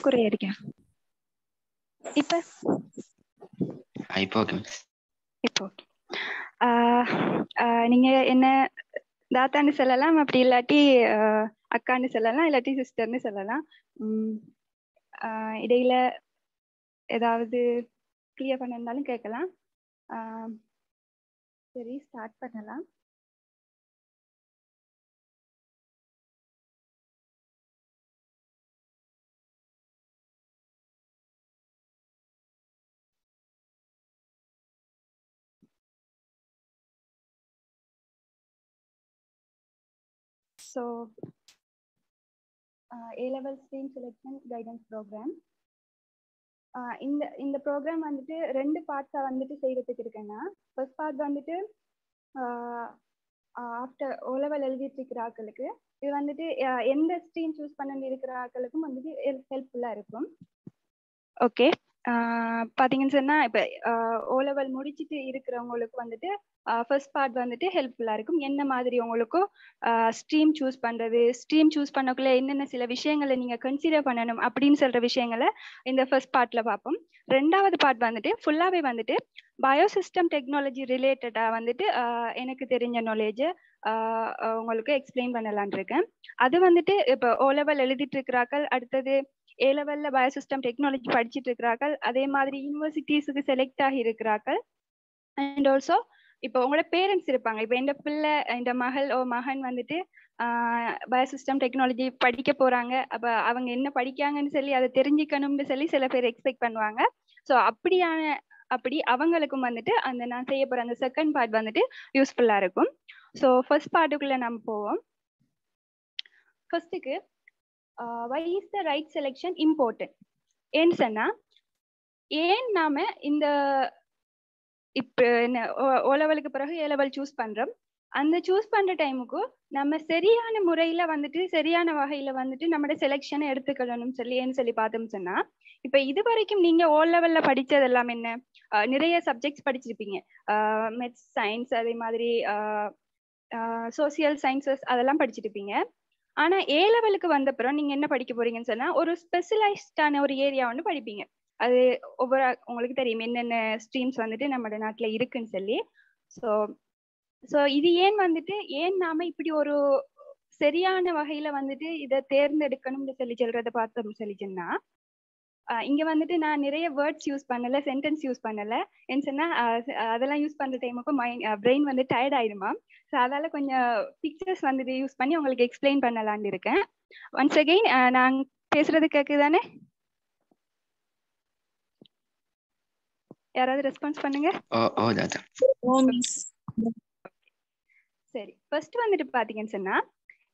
குறைய இருக்கேன் இப்ப ஆ, இப்போ நீங்க என்ன தாத்தான்னு சொல்லலாம் அப்படி இல்லாட்டி அக்கான்னு சொல்லலாம் இல்லாட்டி சிஸ்டர்னு சொல்லலாம் இடையில ஏதாவது கிளியர் பண்ணிருந்தாலும் கேட்கலாம் சரி ஸ்டார்ட் பண்ணலாம் So, uh, A-level stream selection guidance program. Uh, இந்த இந்த ப்ரோக்ராம் வந்துட்டு ரெண்டு பார்ட்ஸா வந்துட்டு செய்யறதுக்கு இருக்கேன்னா ஃபர்ஸ்ட் பார்ட் வந்துட்டு ஆஃப்டர் ஓ லெவல் எழுதிட்டு இருக்கிற ஆக்களுக்கு இது வந்துட்டு uh, எந்த ஸ்ட்ரீம் சூஸ் பண்ணி இருக்கிற ஆக்களுக்கும் வந்துட்டு ஹெல்ப்ஃபுல்லாக இருக்கும் ஓகே பார்த்தீங்கன்னு சொன்னா இப்போ ஓ லெவல் முடிச்சிட்டு இருக்கிறவங்களுக்கு வந்துட்டு ஃபர்ஸ்ட் பார்ட் வந்துட்டு ஹெல்ப்ஃபுல்லா இருக்கும். என்ன மாதிரி உங்களுக்கும் ஸ்ட்ரீம் சூஸ் பண்றது ஸ்ட்ரீம் சூஸ் பண்ணக்குள்ள என்னென்ன சில விஷயங்களை நீங்க கன்சிடர் பண்ணணும் அப்படின்னு சொல்ற விஷயங்களை இந்த ஃபர்ஸ்ட் பார்ட்ல பார்ப்போம் ரெண்டாவது பார்ட் வந்துட்டு ஃபுல்லாவே வந்துட்டு பயோசிஸ்டம் டெக்னாலஜி ரிலேட்டடா வந்துட்டு எனக்கு தெரிஞ்ச நாலேஜ் உங்களுக்கு எக்ஸ்பிளைன் பண்ணலான் இருக்கேன். அது வந்துட்டு இப்போ ஓ லெவல் எழுதிட்டு இருக்கிறாக்கள் அடுத்தது ஏ லெவல்ல பயோசிஸ்டம் டெக்னாலஜி படிச்சிட்டு இருக்கிறார்கள். அதே மாதிரி யூனிவர்சிட்டிஸுக்கு செலக்ட் ஆகி இருக்கிறார்கள். அண்ட் ஆல்சோ இப்போ உங்களோட பேரண்ட்ஸ் இருப்பாங்க. இப்போ எந்த பிள்ளை இந்த மகள் ஓ மகன் வந்துட்டு பயோசிஸ்டம் டெக்னாலஜி படிக்க போறாங்க. அப்ப அவங்க என்ன படிக்காங்கன்னு சொல்லி அதை தெரிஞ்சுக்கணும்னு சொல்லி சில பேர் எக்ஸ்பெக்ட் பண்ணுவாங்க. ஸோ அப்படியான அப்படி அவங்களுக்கும் வந்துட்டு அந்த நான் செய்ய போற அந்த செகண்ட் பார்ட் வந்துட்டு யூஸ்ஃபுல்லா இருக்கும். ஸோ ஃபர்ஸ்ட் பார்ட்டுக்குள்ள நம்ம போவோம். ஃபர்ஸ்ட்டுக்கு why is the right selection important ஏன்னு சொன்னா ஏன் நாம இந்த இப்போ என்ன ஓ லெவலுக்கு பிறகு ஏ லெவல் சூஸ் பண்றோம்? அந்த சூஸ் பண்ற டைமுக்கு நம்ம சரியான முறையில வந்துட்டு சரியான வகையில வந்துட்டு நம்மளோட செலெக்ஷனை எடுத்துக்கணும்னு சொல்லி ஏன்னு சொல்லி பார்த்தோம் சொன்னா இப்ப இது வரைக்கும் நீங்க ஓ லெவல்ல படிச்சது எல்லாம் என்ன? நிறைய சப்ஜெக்ட்ஸ் படிச்சிருப்பீங்க. மெத்ஸ் சயின்ஸ் அதே மாதிரி சோசியல் சயின்சஸ் அதெல்லாம் படிச்சிருப்பீங்க. ஆனா ஏ லெவலுக்கு வந்தப்புறம் நீங்க என்ன படிக்க போறீங்கன்னு சொன்னா ஒரு ஸ்பெஷலைஸ்டான ஒரு ஏரியா ஒன்று படிப்பீங்க. அது ஒவ்வொரு உங்களுக்கு தெரியும் என்னென்ன ஸ்ட்ரீம்ஸ் வந்துட்டு நம்ம நாட்டுல இருக்குன்னு சொல்லி. ஸோ ஸோ இது ஏன் வந்துட்டு ஏன் நாம இப்படி ஒரு சரியான வகையில வந்துட்டு இதை தேர்ந்தெடுக்கணும்னு சொல்லி சொல்றத பார்த்தோம் சொல்லி சொன்னா இங்க வந்துட்டு நான் நிறைய வேர்ட்ஸ் யூஸ் பண்ணல சென்டென்ஸ் யூஸ் பண்ணல. என்ன சொன்னா அதெல்லாம் யூஸ் பண்ற டைமுக்கு மைண்ட் பிரெயின் வந்து டயர்ட் ஆயிடுமா ஸோ அதால கொஞ்சம் பிக்சர்ஸ் வந்துட்டு யூஸ் பண்ணி உங்களுக்கு எக்ஸ்பிளைன் பண்ணலான்னு இருக்கேன். ஒன்ஸ் அகெயின் நான் பேசுறது கேக்குதானே? யாராவது ரெஸ்பான்ஸ் பண்ணுங்க? சரி. ஃபர்ஸ்ட் வந்துட்டு பாத்தீங்கன்னு சொன்னா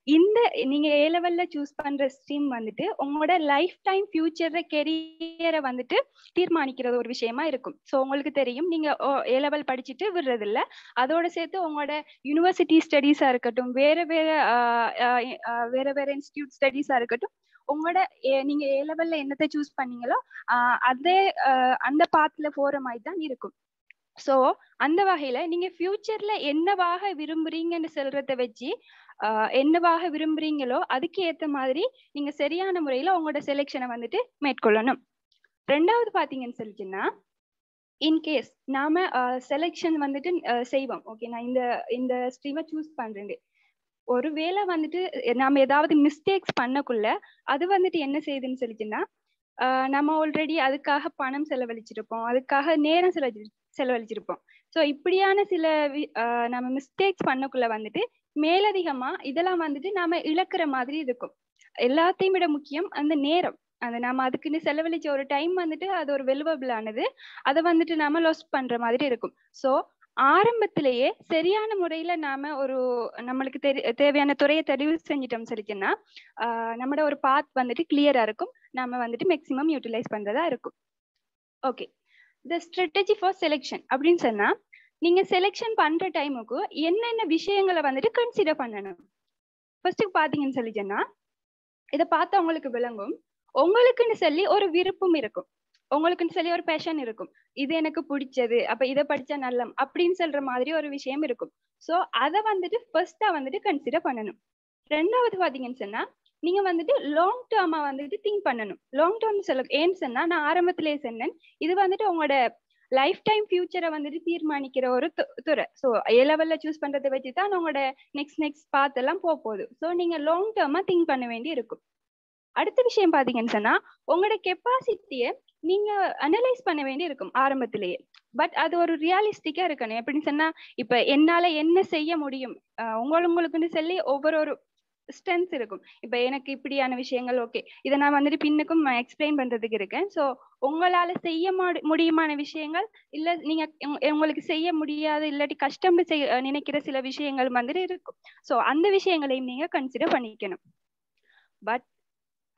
இந்த நீங்க ஏ லெவல்ல சூஸ் பண்ற ஸ்ட்ரீம் வந்துட்டு உங்களோட லைஃப் டைம் ஃபியூச்சர் கெரியரை வந்துட்டு தீர்மானிக்கிறது ஒரு விஷயமா இருக்கும். ஸோ உங்களுக்கு தெரியும் நீங்க ஏ லெவல் படிச்சுட்டு விடுறது இல்ல அதோட சேர்த்து உங்களோட யூனிவர்சிட்டி ஸ்டடீஸா இருக்கட்டும் வேற வேற வேற வேற இன்ஸ்டியூட் ஸ்டடீஸா இருக்கட்டும் உங்களோட நீங்க ஏ லெவல்ல என்னத்தை சூஸ் பண்ணீங்களோ அதே அந்த பாத்துல போற மாதிரி தான் இருக்கும். ஸோ அந்த வகையில நீங்க ஃபியூச்சர்ல என்னவாக விரும்புறீங்கன்னு சொல்றத வச்சு என்னவாக விரும்புறீங்களோ அதுக்கு ஏத்த மாதிரி நீங்க சரியான முறையில உங்களோட செலெக்ஷனை வந்துட்டு மேற்கொள்ளணும். ரெண்டாவது பாத்தீங்கன்னு சொல்லிச்சுன்னா இன்கேஸ் நாம செலெக்ஷன் வந்துட்டு செய்வோம். ஓகே நான் இந்த இந்த ஸ்ட்ரீமை சூஸ் பண்றேன். ஒருவேளை வந்துட்டு நாம ஏதாவது மிஸ்டேக்ஸ் பண்ணக்குள்ள அது வந்துட்டு என்ன செய்யுதுன்னு சொல்லிச்சுன்னா நம்ம ஆல்ரெடி அதுக்காக பணம் செலவழிச்சிருப்போம். அதுக்காக நேரம் செலவழி செலவழிச்சிருப்போம். ஸோ இப்படியான சில நம்ம மிஸ்டேக்ஸ் பண்ணக்குள்ள வந்துட்டு மேலதிகமா இதெல்லாம் வந்துட்டு நாம இழக்கிற மாதிரி இருக்கும். எல்லாத்தையும் விட முக்கியம் அந்த நேரம். அந்த நாம அதுக்குன்னு செலவழிச்ச ஒரு டைம் வந்துட்டு அது ஒரு வெலுவபிள் ஆனது. அதை வந்துட்டு நாம லாஸ் பண்ற மாதிரி இருக்கும். ஸோ ஆரம்பத்திலேயே சரியான முறையில நாம ஒரு நம்மளுக்கு தெரி தேவையான துறையை தெரிவு செஞ்சிட்டோம் சொல்லிச்சுன்னா நம்மளோட ஒரு பாத் வந்துட்டு கிளியரா இருக்கும். நாம வந்துட்டு மேக்சிமம் யூட்டிலைஸ் பண்றதா இருக்கும். Okay the strategy for selection அப்படின்னு சொன்னா நீங்க செலெக்ஷன் பண்ற டைமுக்கு என்னென்ன விஷயங்களை வந்துட்டு கன்சிடர் பண்ணணும்? ஃபர்ஸ்ட் பாத்தீங்கன்னு சொன்னா இதை பார்த்தா உங்களுக்கு விளங்கும். உங்களுக்குன்னு சொல்லி ஒரு விருப்பம் இருக்கும். உங்களுக்குன்னு சொல்லி ஒரு பேஷன் இருக்கும். இது எனக்கு பிடிச்சது அப்ப இதை படிச்சா நல்லம் அப்படின்னு சொல்ற மாதிரி ஒரு விஷயம் இருக்கும். ஸோ அதை வந்துட்டு ஃபர்ஸ்டா வந்துட்டு கன்சிடர் பண்ணணும். ரெண்டாவது பாத்தீங்கன்னு சொன்னா நீங்க வந்துட்டு லாங் டேர்மா வந்துட்டு திங்க் பண்ணணும். லாங் டேர்ம் சொல்ல ஏன்னு சொன்னா நான் ஆரம்பத்திலேயே சொன்னேன். இது வந்துட்டு உங்களோட லைஃப் டைம் ஃபியூச்சரை வந்துட்டு தீர்மானிக்கிற ஒரு துறை. ஸோ ஏ லெவல்ல சூஸ் பண்றதை வச்சு தான் உங்களோட நெக்ஸ்ட் நெக்ஸ்ட் பாத் எல்லாம் போக போகுது. ஸோ நீங்க லாங் டேர்மா திங்க் பண்ண வேண்டி இருக்கும் அடுத்த விஷயம் பாத்தீங்கன்னு சொன்னா உங்களோட கெப்பாசிட்டியை நீங்க அனலைஸ் பண்ண வேண்டி இருக்கும் ஆரம்பத்திலேயே. பட் அது ஒரு ரியாலிஸ்டிக்கா இருக்கணும். எப்படின்னு சொன்னா இப்ப என்னால என்ன செய்ய முடியும்? உங்களுக்குன்னு சொல்லி ஒவ்வொரு ஒரு ஸ்ட்ரென்த் இருக்கும். இப்போ எனக்கு இப்படியான விஷயங்கள் ஓகே இதை நான் வந்துட்டு பின்னுக்கும் எக்ஸ்பிளைன் பண்றதுக்கு இருக்கேன். ஸோ உங்களால செய்ய முடியுமான விஷயங்கள் இல்ல நீங்க உங்களுக்கு செய்ய முடியாத இல்லாட்டி கஷ்டம் செய்ய நினைக்கிற சில விஷயங்கள் வந்துட்டு இருக்கும். ஸோ அந்த விஷயங்களையும் நீங்க கன்சிடர் பண்ணிக்கணும். பட்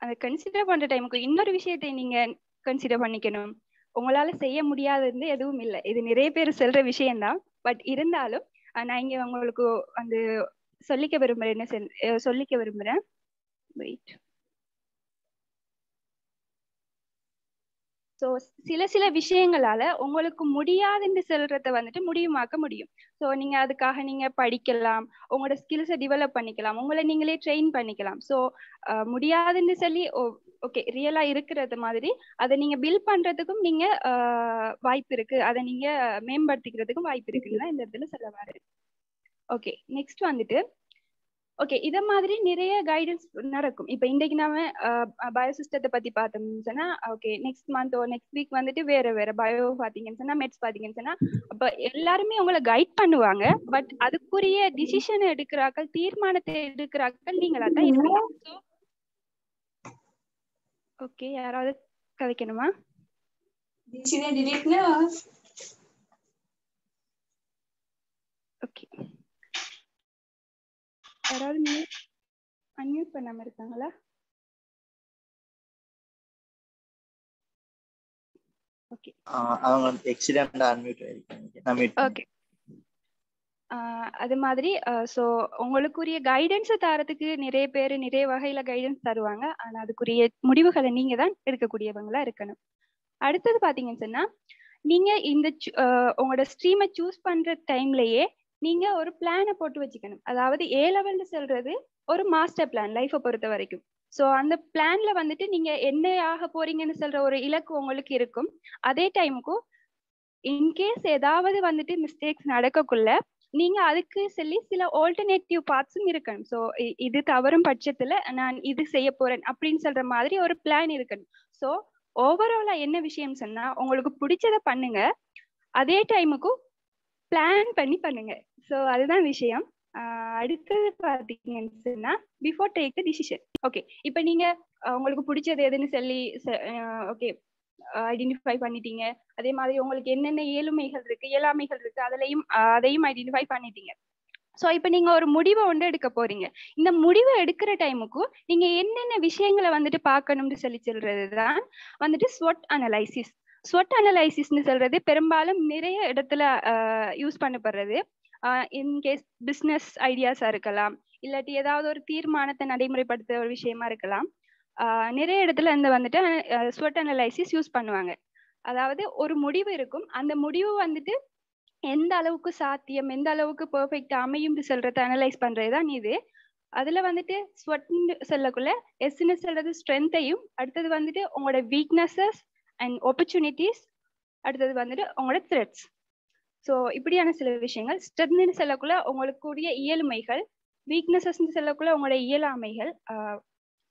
அதை கன்சிடர் பண்ற டைமுக்கு இன்னொரு விஷயத்தை நீங்க கன்சிடர் பண்ணிக்கணும். உங்களால செய்ய முடியாதது எதுவும் இல்லை. இது நிறைய பேர் சொல்ற விஷயம்தான். பட் இருந்தாலும் நான் இங்க உங்களுக்கு வந்து சொல்லிக்க விரும்புறேன். என்ன சொல்லிக்க விரும்புறேன். வெயிட் ஸோ சில சில விஷயங்களால உங்களுக்கு முடியாதுன்னு சொல்றத வந்துட்டு முடியுமாக்க முடியும். ஸோ நீங்க அதுக்காக நீங்க படிக்கலாம். உங்களோட ஸ்கில்ஸை டெவலப் பண்ணிக்கலாம். உங்களை நீங்களே ட்ரெயின் பண்ணிக்கலாம். ஸோ முடியாதுன்னு சொல்லி ஓகே ரியலா இருக்கிறது மாதிரி அதை நீங்க பில் பண்றதுக்கும் நீங்க வாய்ப்பு இருக்கு. அதை நீங்க மேம்படுத்திக்கிறதுக்கும் வாய்ப்பு இருக்குன்னு தான் இந்த இடத்துல சொல்ல வரேன். ஓகே நெக்ஸ்ட் வந்துட்டு ஓகே இத மாதிரி நிறைய கைடன்ஸ் நடக்கும். இப்போ இன்றைக்கு நாம பயோசிஸ்டத்தை பத்தி பார்த்தோம்னு சொன்னா okay next month next week வந்துட்டு வேற வேற பயோ பாத்தீங்கன்னு சொன்னா மெட்ஸ் பாத்தீங்கன்னு சொன்னா அப்ப எல்லாருமே உங்களை கைட் பண்ணுவாங்க. பட் அதுக்குரிய டிசிஷன் எடுக்கிறார்கள் தீர்மானத்தை எடுக்கிறார்கள் நீங்களா தான் ஓகே யாராவது கதைக்கணுமா. ஓகே யாராவது மியூட் அன்மியூட் பண்ணாம இருக்காங்களா? ஓகே அவங்க எக்ஸிடென்ட் அன்மியூட் ஆயிருக்காங்க. நான் mute ஓகே அது மாதிரி ஸோ உங்களுக்குரிய கைடன்ஸை தரத்துக்கு நிறைய பேர் நிறைய வகையில கைடன்ஸ் தருவாங்க. ஆனா அதுக்குரிய முடிவுகளை நீங்க தான் எடுக்கக்கூடியவங்களா இருக்கணும். அடுத்தது பாத்தீங்கன்னு சொன்னா நீங்க இந்த உங்களோட ஸ்ட்ரீமை சூஸ் பண்ற டைம்லயே நீங்க ஒரு பிளானை போட்டு வச்சுக்கணும். அதாவது ஏ லெவல்னு சொல்றது ஒரு மாஸ்டர் பிளான் லைஃபை பொறுத்த வரைக்கும். ஸோ அந்த பிளான்ல வந்துட்டு நீங்க என்ன ஆக போறீங்கன்னு சொல்ற ஒரு இலக்கு உங்களுக்கு இருக்கும். அதே டைமுக்கும் இன்கேஸ் ஏதாவது வந்துட்டு மிஸ்டேக்ஸ் நடக்கக்குள்ள நீங்க அதுக்கு சொல்லி சில ஆல்டர்னேட்டிவ் பார்ட்ஸும் இருக்கணும். ஸோ இது தவறும் பட்சத்துல நான் இது செய்ய போறேன் அப்படின்னு சொல்ற மாதிரி ஒரு பிளான் இருக்கணும். ஸோ ஓவராலா என்ன விஷயம் சொன்னா உங்களுக்கு பிடிச்சத பண்ணுங்க. அதே டைமுக்கும் பிளான் பண்ணி பண்ணுங்க. ஸோ அதுதான் விஷயம். அடுத்தது பாத்தீங்கன்னு சொன்னா before take the decision okay இப்போ நீங்க உங்களுக்கு பிடிச்சது எதுன்னு சொல்லி ஓகே ஐடென்டிஃபை பண்ணிட்டீங்க. அதே மாதிரி உங்களுக்கு என்னென்ன ஏழுமைகள் இருக்கு இயலாமைகள் இருக்கு அதுலயும் அதையும் ஐடென்டிஃபை பண்ணிட்டீங்க. ஸோ இப்போ நீங்க ஒரு முடிவை வந்து எடுக்க போறீங்க. இந்த முடிவை எடுக்கிற டைமுக்கும் நீங்க என்னென்ன விஷயங்களை வந்துட்டு பார்க்கணும்னு சொல்லி சொல்றது தான் வந்துட்டு ஸ்வொட் அனலைசிஸ் ஸ்வொட் அனலைசிஸ்னு சொல்றது பெரும்பாலும் நிறைய இடத்துல யூஸ் பண்ணப்படுறது. இன்கேஸ் பிஸ்னஸ் ஐடியாஸா இருக்கலாம். இல்லாட்டி ஏதாவது ஒரு தீர்மானத்தை நடைமுறைப்படுத்துற ஒரு விஷயமா இருக்கலாம். நிறைய இடத்துல இருந்து வந்துட்டு ஸ்வெட் அனலைசிஸ் யூஸ் பண்ணுவாங்க. அதாவது ஒரு முடிவு இருக்கும். அந்த முடிவு வந்துட்டு எந்த அளவுக்கு சாத்தியம் எந்த அளவுக்கு பெர்ஃபெக்ட் அமையும் சொல்றத அனலைஸ் பண்றதுதான் இது. அதுல வந்துட்டு ஸ்வட்னு சொல்லக்குள்ள எஸ்ன்னு சொல்றது ஸ்ட்ரென்த்தையும் அடுத்தது வந்துட்டு உங்களோட வீக்னஸஸ் அண்ட் ஆப்பர்ச்சுனிட்டிஸ் அடுத்தது வந்துட்டு உங்களோட த்ரெட்ஸ் ஸோ இப்படியான சில விஷயங்கள். ஸ்ட்ரென்த்னு சொல்லக்குள்ள கூடிய இயலுமைகள் வீக்னஸஸ்ன்னு சொல்லக்குள்ள உங்களோட இயலாமைகள்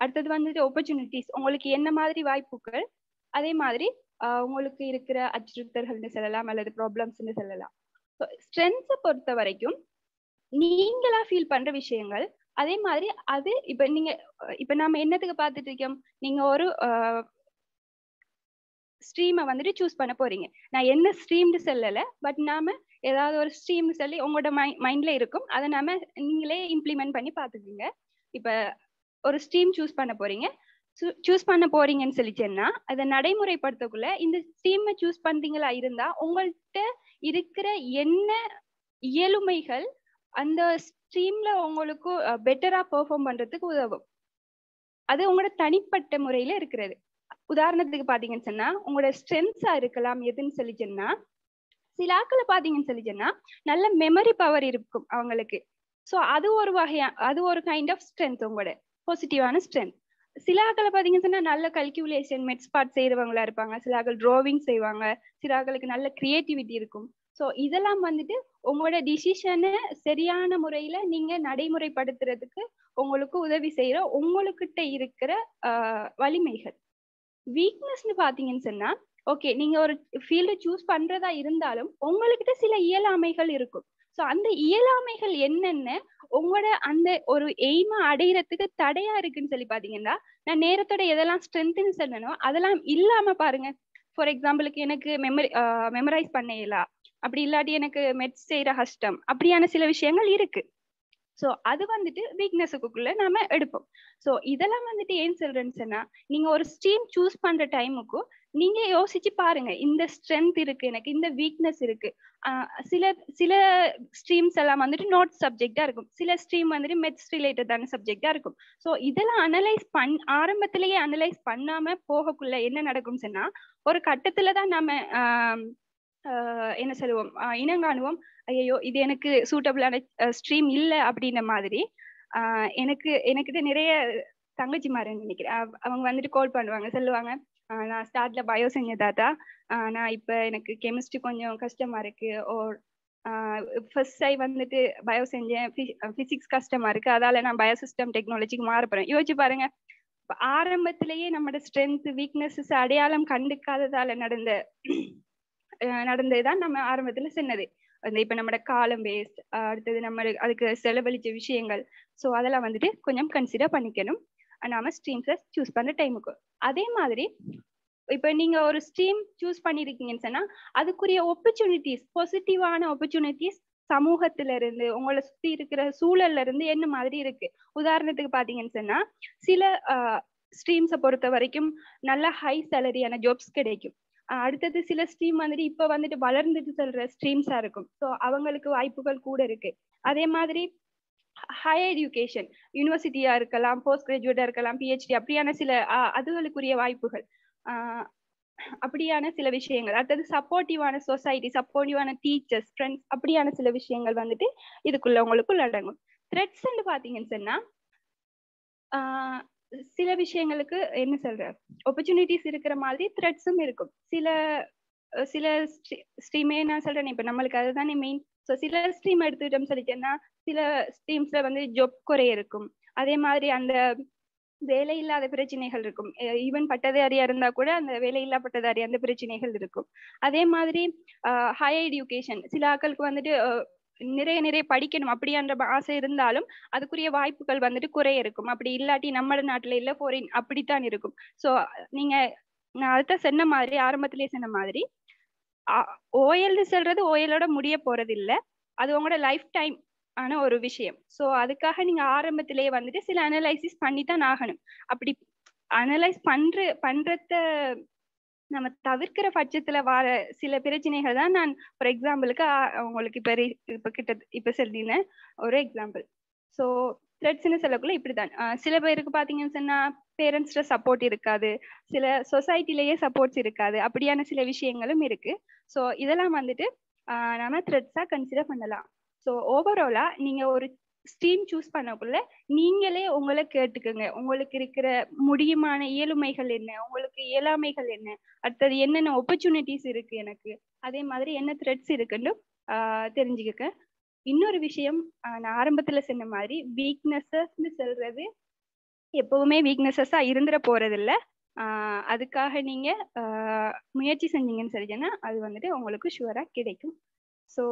அடுத்தது வந்துட்டு ஆப்பர்ச்சுனிட்டிஸ் உங்களுக்கு என்ன மாதிரி வாய்ப்புகள்? அதே மாதிரி ஆஹ் உங்களுக்கு இருக்கிற அச்சுறுத்தல்கள்னு சொல்லலாம் அல்லது ப்ராப்ளம்ஸ்னு சொல்லலாம். ஸோ ஸ்ட்ரென்த்ஸை பொறுத்த வரைக்கும் நீங்களா ஃபீல் பண்ற விஷயங்கள் அதே மாதிரி அது இப்ப நீங்க இப்ப நாம என்னத்துக்கு பார்த்துட்டு இருக்கோம்? நீங்க ஒரு ஸ்ட்ரீமை வந்துட்டு சூஸ் பண்ண போறீங்க. நான் என்ன ஸ்ட்ரீம்னு சொல்லலை பட் நாம ஏதாவது ஒரு ஸ்ட்ரீம்னு சொல்லி உங்களோட மை மைண்ட்ல இருக்கும். அதை நாம நீங்களே இம்ப்ளிமெண்ட் பண்ணி பார்த்துக்குங்க. இப்ப ஒரு ஸ்ட்ரீம் சூஸ் பண்ண போறீங்க. சூஸ் பண்ண போறீங்கன்னு சொல்லிச்சேன்னா அதை நடைமுறைப்படுத்தக்குள்ள இந்த ஸ்ட்ரீமை சூஸ் பண்றீங்களா இருந்தா உங்கள்கிட்ட இருக்கிற என்ன இயலுமைகள் அந்த ஸ்ட்ரீம்ல உங்களுக்கு பெட்டரா பெர்ஃபார்ம் பண்றதுக்கு உதவும். அது உங்களோட தனிப்பட்ட முறையில இருக்கிறது. உதாரணத்துக்கு பாத்தீங்கன்னு சொன்னா உங்களோட ஸ்ட்ரென்த்ஸா இருக்கலாம் எதுன்னு சொல்லி சொன்னா சில ஆக்களை பாத்தீங்கன்னு சொல்லிச்சேன்னா நல்ல மெமரி பவர் இருக்கும் அவங்களுக்கு. ஸோ அது ஒரு வகையா அது ஒரு கைண்ட் ஆஃப் ஸ்ட்ரென்த் உங்களோட பாசிட்டிவான ஸ்ட்ரென்த் சில ஆக்களை பாத்தீங்கன்னு சொன்னா நல்ல கல்குலேஷன் மெட்ஸ் பார்ட் செய்யறவங்களா இருப்பாங்க. சில ஆக்கள் டிராவிங் செய்வாங்க. சில ஆக்களுக்கு நல்ல கிரியேட்டிவிட்டி இருக்கும். ஸோ இதெல்லாம் வந்துட்டு உங்களோட டிசிஷனை சரியான முறையில நீங்க நடைமுறைப்படுத்துறதுக்கு உங்களுக்கு உதவி செய்யற உங்களுக்கிட்ட இருக்கிற வலிமைகள். வீக்னஸ்னு பாத்தீங்கன்னு சொன்னா ஓகே நீங்க ஒரு ஃபீல்டு சூஸ் பண்றதா இருந்தாலும் உங்ககிட்ட சில இயலாமைகள் இருக்கும். ஸோ அந்த இயலாமைகள் என்னென்ன உங்களோட அந்த ஒரு எய்மை அடையிறதுக்கு தடையா இருக்குன்னு சொல்லி பாத்தீங்கன்னா நான் நேரத்தோட எதெல்லாம் ஸ்ட்ரென்த்னு சொன்னனோ அதெல்லாம் இல்லாம பாருங்க. ஃபார் எக்ஸாம்பிளுக்கு எனக்கு மெமரி மெமரைஸ் பண்ணலாம் அப்படி இல்லாட்டி எனக்கு மெட்ஸ் செய்யற கஷ்டம். அப்படியான சில விஷயங்கள் இருக்கு. ஸோ அது வந்துட்டு வீக்னஸுக்குள்ள நாம எடுப்போம். ஸோ இதெல்லாம் வந்துட்டு ஏன் சொல்றேன்னு சொன்னா நீங்க ஒரு ஸ்ட்ரீம் சூஸ் பண்ற டைமுக்கும் நீங்க யோசிச்சு பாருங்க இந்த ஸ்ட்ரென்த் இருக்கு எனக்கு இந்த வீக்னஸ் இருக்கு. சில சில ஸ்ட்ரீம்ஸ் எல்லாம் வந்துட்டு நோட் சப்ஜெக்டா இருக்கும். சில ஸ்ட்ரீம் வந்துட்டு மெத்ஸ் ரிலேட்டடான சப்ஜெக்டா இருக்கும். ஸோ இதெல்லாம் அனலைஸ் பண் ஆரம்பத்திலேயே அனலைஸ் பண்ணாம போகக்குள்ள என்ன நடக்கும் சொன்னா ஒரு கட்டத்துல தான் நம்ம என்ன சொல்லுவோம்? இனங்காணுவோம். ஐயோ இது எனக்கு சூட்டபிளான ஸ்ட்ரீம் இல்லை அப்படின்ற மாதிரி. எனக்கு எனக்கிட்ட நிறைய தங்கச்சி மாதிரி நினைக்கிறேன். அவங்க வந்துட்டு கால் பண்ணுவாங்க சொல்லுவாங்க நான் ஸ்டார்ட்ல பயோ செஞ்சதாத்தா நான் இப்போ எனக்கு கெமிஸ்ட்ரி கொஞ்சம் கஷ்டமா இருக்கு. ஓர் ஃபர்ஸ்ட் ஐ வந்துட்டு பயோ செஞ்சேன். ஃபிசிக்ஸ் கஷ்டமா இருக்கு. அதால நான் பயோசிஸ்டம் டெக்னாலஜிக்கு மாற போறேன். யோசிச்சு பாருங்க. ஆரம்பத்திலேயே நம்மளோட ஸ்ட்ரென்த் வீக்னஸஸ் அடையாளம் கண்டுக்காததால நடந்த நடந்ததுதான் நம்ம ஆரம்பத்துல சொன்னது. அந்த இப்ப நம்ம காலம் வேஸ்ட் அடுத்தது நம்ம அதுக்கு செலவழிச்ச விஷயங்கள். ஸோ அதெல்லாம் வந்துட்டு கொஞ்சம் கன்சிடர் பண்ணிக்கணும். நாம ஸ்ட்ரீம்ஸை சூஸ் பண்ற டைமுக்கு அதே மாதிரி இப்ப நீங்க ஒரு ஸ்ட்ரீம் சூஸ் பண்ணிருக்கீங்கன்னு சொன்னா அதுக்குரிய ஒப்பர்ச்சுனிட்டிஸ் பாசிட்டிவான ஒப்பர்ச்சுனிட்டிஸ் சமூகத்துல இருந்து உங்களை சுத்தி இருக்கிற சூழல்ல இருந்து என்ன மாதிரி இருக்கு? உதாரணத்துக்கு பாத்தீங்கன்னு சொன்னா சில ஸ்ட்ரீம்ஸை பொறுத்த வரைக்கும் நல்ல ஹை சேலரியான ஜாப்ஸ் கிடைக்கும். அடுத்தது சில ஸ்ட்ரீம் வந்துட்டு இப்ப வந்துட்டு வளர்ந்துட்டு செல்ற ஸ்ட்ரீம்ஸா இருக்கும். ஸோ அவங்களுக்கு வாய்ப்புகள் கூட இருக்கு. அதே மாதிரி ஹையர் எஜுகேஷன் யூனிவர்சிட்டியா இருக்கலாம் போஸ்ட் கிராஜுவேட்டா இருக்கலாம் பிஹெச்டி அப்படியான சில அதுகளுக்குரிய வாய்ப்புகள். அப்படியான சில விஷயங்கள். அடுத்தது சப்போர்ட்டிவான சொசைட்டி சப்போர்ட்டிவான டீச்சர்ஸ் ஃப்ரெண்ட்ஸ் அப்படியான சில விஷயங்கள் வந்துட்டு இதுக்குள்ள உங்களுக்குள்ள அடங்கும். த்ரெட்ஸ்ன்னு பாத்தீங்கன்னு சொன்னா சில விஷயங்களுக்கு என்ன சொல்ற ஆப்பர்ச்சுனிட்டிஸ் இருக்கிற மாதிரி த்ரெட்ஸும் இருக்கும். சில சில ஸ்ட்ரீமே நான் சொல்றேன் இப்ப நம்மளுக்கு அதுதானே மெயின் ஸோ சில ஸ்ட்ரீம் எடுத்துக்கிட்டோம்னு சொல்லிட்டேன்னா சில ஸ்ட்ரீம்ஸ்ல வந்து ஜொப் குறை இருக்கும். அதே மாதிரி அந்த வேலை இல்லாத பிரச்சனைகள் இருக்கும். ஈவன் பட்டதாரியா இருந்தா கூட அந்த வேலையில்லா பட்டதாரி அந்த பிரச்சனைகள் இருக்கும். அதே மாதிரி ஹையர் எஜுகேஷன் சில ஆட்களுக்கு வந்துட்டு நிறைய நிறைய படிக்கணும். அப்படின்ற ஆசை இருந்தாலும் அதுக்குரிய வாய்ப்புகள் வந்துட்டு குறைய இருக்கும். அப்படி இல்லாட்டி நம்ம நாட்டுல இல்ல போரின் அப்படித்தான் இருக்கும். ஸோ நீங்க நான் அதுதான் சொன்ன மாதிரி ஆரம்பத்திலேயே சொன்ன மாதிரி ஓஎல்னு சொல்றது ஓஎலோட முடிய போறது இல்ல. அது உங்களோட லைஃப் டைம் ஆன ஒரு விஷயம். ஸோ அதுக்காக நீங்க ஆரம்பத்திலேயே வந்துட்டு சில அனலைசிஸ் பண்ணி தான் ஆகணும். அப்படி அனலைஸ் பண்ற பண்றத நம்ம தவிர்க்கிற பட்சத்துல வர சில பிரச்சனைகள் தான் நான் ஃபார் எக்ஸாம்பிளுக்கு உங்களுக்கு இப்ப இப்ப கிட்ட இப்ப சொல்லினேன் ஒரு எக்ஸாம்பிள் ஸோ த்ரெட்ஸ்னு சொல்லக்குள்ள இப்படிதான் சில பேருக்கு பாத்தீங்கன்னு சொன்னா பேரண்ட்ஸ்ட சப்போர்ட் இருக்காது. சில சொசைட்டிலேயே சப்போர்ட்ஸ் இருக்காது. அப்படியான சில விஷயங்களும் இருக்கு. ஸோ இதெல்லாம் வந்துட்டு நம்ம த்ரெட்ஸா கன்சிடர் பண்ணலாம். ஸோ ஓவராலா நீங்க ஒரு ஸ்ட்ரீம் சூஸ் பண்ணக்குள்ள நீங்களே உங்களை கேட்டுக்கோங்க. உங்களுக்கு இருக்கிற முடியுமான இயலுமைகள் என்ன? உங்களுக்கு இயலாமைகள் என்ன? அடுத்தது என்னென்ன ஆப்பர்ச்சுனிட்டிஸ் இருக்கு எனக்கு? அதே மாதிரி என்ன த்ரெட்ஸ் இருக்குன்னு தெரிஞ்சுக்கோங்க. இன்னொரு விஷயம் நான் ஆரம்பத்துல சொன்ன மாதிரி வீக்னஸஸ்ன்னு சொல்றது எப்பவுமே வீக்னஸஸா இருந்துட போறது இல்ல அதுக்காக நீங்க முயற்சி செஞ்சீங்கன்னு சொல்லிச்சேன்னா அது வந்துட்டு உங்களுக்கு ஷுவரா கிடைக்கும். ஸோ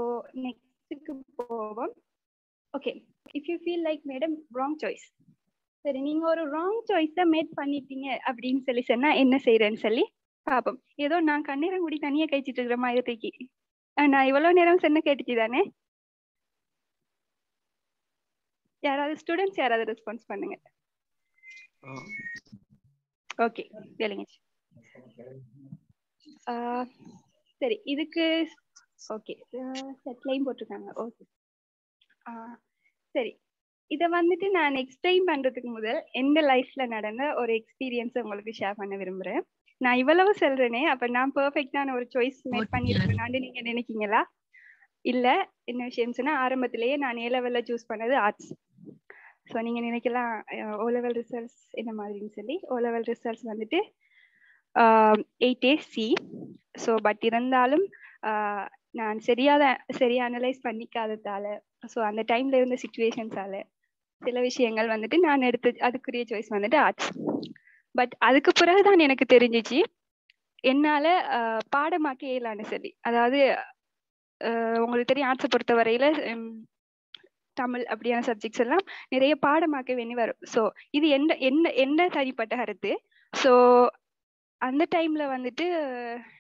நெக்ஸ்ட்டுக்கு போவோம். Okay if you feel like madam wrong choice சரி நீங்க ஒரு ராங் சாய்ஸை மேட் பண்ணிட்டீங்க அப்படின்னு சொல்லி சொன்னா என்ன செய்யறேன்னு சொல்லி பாப்போம். ஏதோ நான் கண்ணீரம் கூடி தனியா கழிச்சிட்டு இருக்கிற மாதிரி தூக்கி நான் இவ்வளவு நேரம் சொன்ன கேட்டுச்சு தானே? யாராவது ஸ்டூடெண்ட்ஸ் யாராவது ரெஸ்பான்ஸ் பண்ணுங்க. ஓகே கேளுங்க சரி இதுக்கு ஓகே செட்லையும் போட்டிருக்காங்க. ஓகே சரி. இதை வந்துட்டு நான் எக்ஸ்பிளைன் பண்றதுக்கு முதல் எந்த லைஃப்ல நடந்த ஒரு எக்ஸ்பீரியன்ஸ் உங்களுக்கு ஷேர் பண்ண விரும்புறேன். நான் இவ்வளவு சொல்றேனே அப்ப நான் பெர்ஃபெக்டான ஒரு சாய்ஸ் மேக் பண்ணிருக்கேனான்னு நீங்க நினைக்கீங்களா? இல்ல என்ன விஷயம் சொன்னா ஆரம்பத்திலேயே நான் ஏ லெவல்ல சூஸ் பண்ணது ஆர்ட்ஸ் ஸோ நீங்க நினைக்கலாம் ஓ லெவல் ரிசல்ட்ஸ் என்ன மாதிரின்னு சொல்லி. ஓ லெவல் ரிசல்ட்ஸ் வந்துட்டு eight A C so but இருந்தாலும் நான் சரியாத சரியா அனலைஸ் பண்ணிக்காததால ஸோ அந்த டைம்ல இருந்த சுச்சுவேஷன்ஸால சில விஷயங்கள் வந்துட்டு நான் எடுத்து அதுக்குரிய சாய்ஸ் வந்துட்டு ஆர்ட்ஸ் பட் அதுக்கு பிறகுதான் எனக்கு தெரிஞ்சிச்சு என்னால பாடமாக்க இயலான்னு சொல்லி. அதாவது உங்களுக்கு தெரியும் ஆர்ட்ஸை பொறுத்த வரையில தமிழ் அப்படியான சப்ஜெக்ட்ஸ் எல்லாம் நிறைய பாடமாக்க வேண்டி வரும். ஸோ இது என்ன என்ன என்ன தனிப்பட்ட கருத்து? ஸோ அந்த டைம்ல வந்துட்டு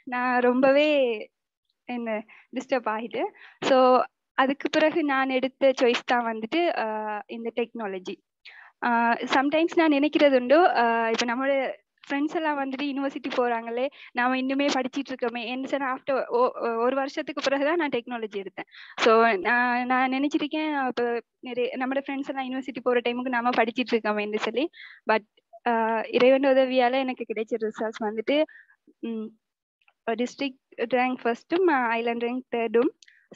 நான் ரொம்பவே என்ன டிஸ்டர்ப் ஆகிட்டு ஸோ அதுக்கு பிறகு நான் எடுத்த சாய்ஸ் தான் வந்துட்டு இந்த டெக்னாலஜி சம்டைம்ஸ் நான் நினைக்கிறது உண்டு இப்போ நம்மளோட ஃப்ரெண்ட்ஸ் எல்லாம் வந்துட்டு யூனிவர்சிட்டி போகிறாங்களே நாம இன்னுமே படிச்சிட்டு இருக்கோமே என்ன சொன்னால் ஆஃப்டர் ஒரு வருஷத்துக்கு பிறகு தான் நான் டெக்னாலஜி எடுத்தேன். ஸோ நான் நான் நினச்சிருக்கேன் இப்போ நிறைய நம்மளோட ஃப்ரெண்ட்ஸ் எல்லாம் யூனிவர்சிட்டி போகிற டைமுக்கு நாம இருக்கோமே இருக்கோமேன்னு சொல்லி. பட் இறைவன் உதவியால் எனக்கு கிடைச்ச ரிசல்ட்ஸ் வந்துட்டு டிஸ்ட்ரிக்ட் ரேங்க் ஃபர்ஸ்ட்டும் ஐலாண்ட் ரேங்க் தேர்டும்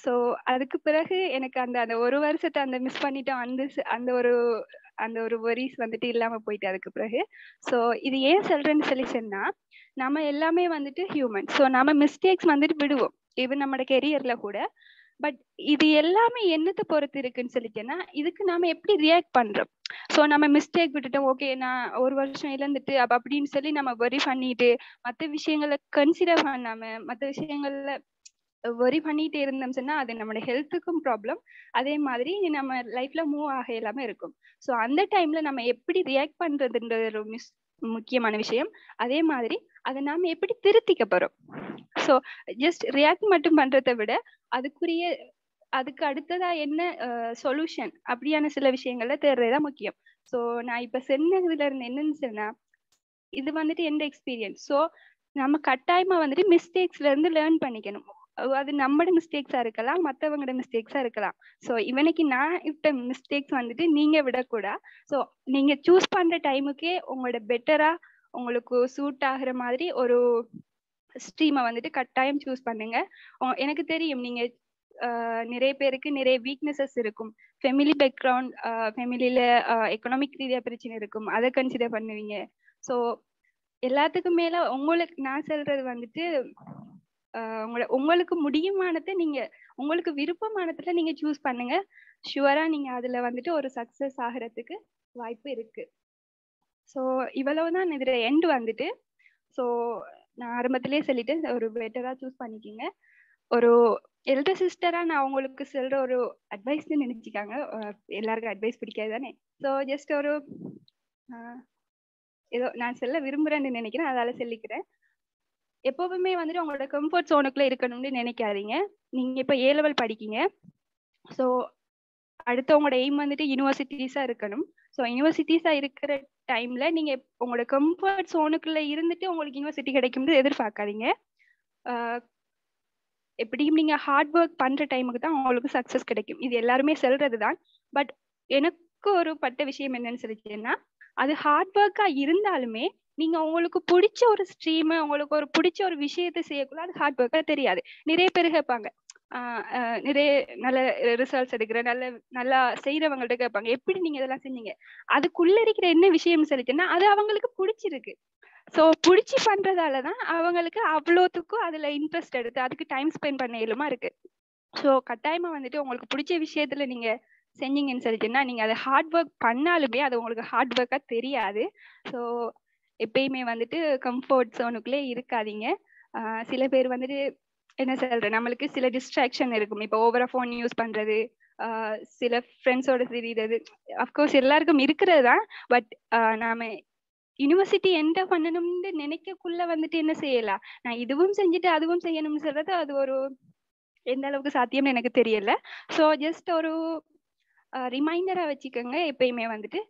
ஸோ அதுக்கு பிறகு எனக்கு அந்த அந்த ஒரு வருஷத்தை அந்த மிஸ் பண்ணிட்டோம் அந்த அந்த ஒரு அந்த ஒரு வரிஸ் வந்துட்டு இல்லாமல் போயிட்டு அதுக்கு பிறகு. ஸோ இது ஏன் சொல்கிறேன்னு சொல்லி நம்ம எல்லாமே வந்துட்டு ஹியூமன் ஸோ நம்ம மிஸ்டேக்ஸ் வந்துட்டு விடுவோம். ஈவன் நம்மளோட கெரியரில் கூட. பட் இது எல்லாமே என்னத்தை பொறுத்து இருக்குன்னு சொல்லிட்டேன்னா இதுக்கு நாம எப்படி ரியாக்ட் பண்றோம்? ஸோ நம்ம மிஸ்டேக் விட்டுட்டோம். ஓகே நான் ஒரு வருஷம் இழந்துட்டு அப்ப அப்படின்னு சொல்லி நம்ம வரி பண்ணிட்டு மற்ற விஷயங்களை கன்சிடர் பண்ணாம மற்ற விஷயங்கள்ல வரி பண்ணிட்டே இருந்தோம் சொன்னா அது நம்மளோட ஹெல்த்துக்கும் ப்ராப்ளம் அதே மாதிரி நம்ம லைஃப்ல மூவ் ஆக எல்லாமே இருக்கும். ஸோ அந்த டைம்ல நம்ம எப்படி ரியாக்ட் பண்றதுன்ற ஒரு மிஸ் முக்கியமான விஷயம். அதே மாதிரி அதை நாம எப்படி திருத்திக்க போறோம்? ஸோ ஜஸ்ட் ரியாக்ட் மட்டும் பண்றதை விட அதுக்குரிய அதுக்கு அடுத்ததா என்ன சொல்யூஷன் அப்படியான சில விஷயங்கள்ல தேடுறதுதான் முக்கியம். ஸோ நான் இப்ப சொன்னதுல இருந்து என்னன்னு சொன்னா இது வந்துட்டு எந்த எக்ஸ்பீரியன்ஸ் ஸோ நம்ம கட்டாயமா வந்துட்டு மிஸ்டேக்ஸ்ல இருந்து லேர்ன் பண்ணிக்கணும். அது நம்மளோட மிஸ்டேக்ஸா இருக்கலாம் மற்றவங்களோட மிஸ்டேக்ஸா இருக்கலாம். ஸோ இவனுக்கு நான் இட்ட மிஸ்டேக்ஸ் வந்துட்டு நீங்க விடக்கூடாது ஸோ நீங்க சூஸ் பண்ற டைமுக்கே உங்களோட பெட்டரா உங்களுக்கு சூட் ஆகுற மாதிரி ஒரு ஸ்ட்ரீமை வந்துட்டு கட்டாயம் சூஸ் பண்ணுங்க. எனக்கு தெரியும் நீங்க நிறைய பேருக்கு நிறைய வீக்னஸஸ் இருக்கும். ஃபெமிலி பேக்ரவுண்ட் ஃபெமிலியில எக்கனாமிக் ரீதியாக பிரச்சனை இருக்கும். அதை கன்சிடர் பண்ணுவீங்க. ஸோ எல்லாத்துக்கும் மேல உங்களுக்கு நான் சொல்றது வந்துட்டு உங்கள உங்களுக்கு முடியுமானதை நீங்க உங்களுக்கு விருப்பமானதுல நீங்க சூஸ் பண்ணுங்க. ஷுவரா நீங்க அதுல வந்துட்டு ஒரு சக்சஸ் ஆகிறதுக்கு வாய்ப்பு இருக்கு. ஸோ இவ்வளவுதான் இதுல எண்ட் வந்துட்டு. ஸோ நான் ஆரம்பத்திலேயே சொல்லிட்டேன் ஒரு பெட்டரா சூஸ் பண்ணிக்கிங்க. ஒரு எல்டர் சிஸ்டரா நான் உங்களுக்கு சொல்ற ஒரு அட்வைஸ்னு நினைச்சுக்காங்க. எல்லாருக்கும் அட்வைஸ் பிடிக்காது தானே? ஸோ ஜஸ்ட் ஒரு ஏதோ நான் சொல்ல விரும்புறேன்னு நினைக்கிறேன். அதால சொல்லிக்கிறேன். எப்பவுமே வந்துட்டு உங்களோட கம்ஃபர்ட் சோனுக்குள்ள இருக்கணும்னு நினைக்காதீங்க. நீங்க இப்ப ஏ லெவல் படிக்கீங்க. ஸோ அடுத்தவங்களோட எய்ம் வந்துட்டு யூனிவர்சிட்டிஸா இருக்கணும். ஸோ யூனிவர்சிட்டிஸா இருக்கிற டைம்ல நீங்க உங்களோட கம்ஃபர்ட் சோனுக்குள்ள இருந்துட்டு உங்களுக்கு யூனிவர்சிட்டி கிடைக்கும்னு எதிர்பார்க்காதீங்க. எப்படியும் நீங்க ஹார்ட் ஒர்க் பண்ற டைமுக்கு தான் உங்களுக்கு சக்சஸ் கிடைக்கும். இது எல்லாருமே சொல்றது தான். பட் எனக்கு ஒரு பட்ட விஷயம் என்னன்னு சொல்லிச்சேன்னா அது ஹார்ட் ஒர்க்கா இருந்தாலுமே நீங்க உங்களுக்கு பிடிச்ச ஒரு ஸ்ட்ரீம் உங்களுக்கு ஒரு பிடிச்ச ஒரு விஷயத்தை செய்யக்குள்ள அது ஹார்ட் ஒர்க்கா தெரியாது. நிறைய பேர் கேட்பாங்க. நிறைய நல்ல ரிசல்ட்ஸ் எடுக்கிற நல்ல நல்லா செய்யறவங்கள்ட்ட கேட்பாங்க. எப்படி நீங்க இதெல்லாம் செஞ்சீங்க? அதுக்குள்ள இருக்கிற என்ன விஷயம்னு சொல்லிட்டுன்னா அது அவங்களுக்கு பிடிச்சிருக்கு. சோ பிடிச்சி பண்றதாலதான் அவங்களுக்கு அவ்வளோத்துக்கும் அதுல இன்ட்ரெஸ்ட் எடுத்து அதுக்கு டைம் ஸ்பெண்ட் பண்ண இயலுமா இருக்கு. சோ கட்டாயமா வந்துட்டு உங்களுக்கு பிடிச்ச விஷயத்துல நீங்க செஞ்சீங்கன்னு சொல்லிட்டுன்னா நீங்க அதை ஹார்ட் ஒர்க் பண்ணாலுமே அது உங்களுக்கு ஹார்ட் ஒர்க்கா தெரியாது. ஸோ எப்பயுமே வந்துட்டு கம்ஃபர்ட் சோனுக்குள்ளே இருக்காதீங்க. சில பேர் வந்துட்டு என்ன சொல்றேன் நம்மளுக்கு சில டிஸ்ட்ராக்ஷன் இருக்கும். இப்போ ஓவரா ஃபோன் யூஸ் பண்றது சில ஃப்ரெண்ட்ஸோட தெரியுறது அஃப்கோர்ஸ் எல்லாருக்கும் இருக்கிறது தான். பட் நாம யூனிவர்சிட்டி என்ன பண்ணணும்னு நினைக்கக்குள்ள வந்துட்டு என்ன செய்யலாம்? நான் இதுவும் செஞ்சுட்டு அதுவும் செய்யணும்னு சொல்றது அது ஒரு எந்த அளவுக்கு சாத்தியம்னு எனக்கு தெரியல. ஸோ ஜஸ்ட் ஒரு ரிமைண்டரா வச்சுக்கோங்க எப்பயுமே வந்துட்டு.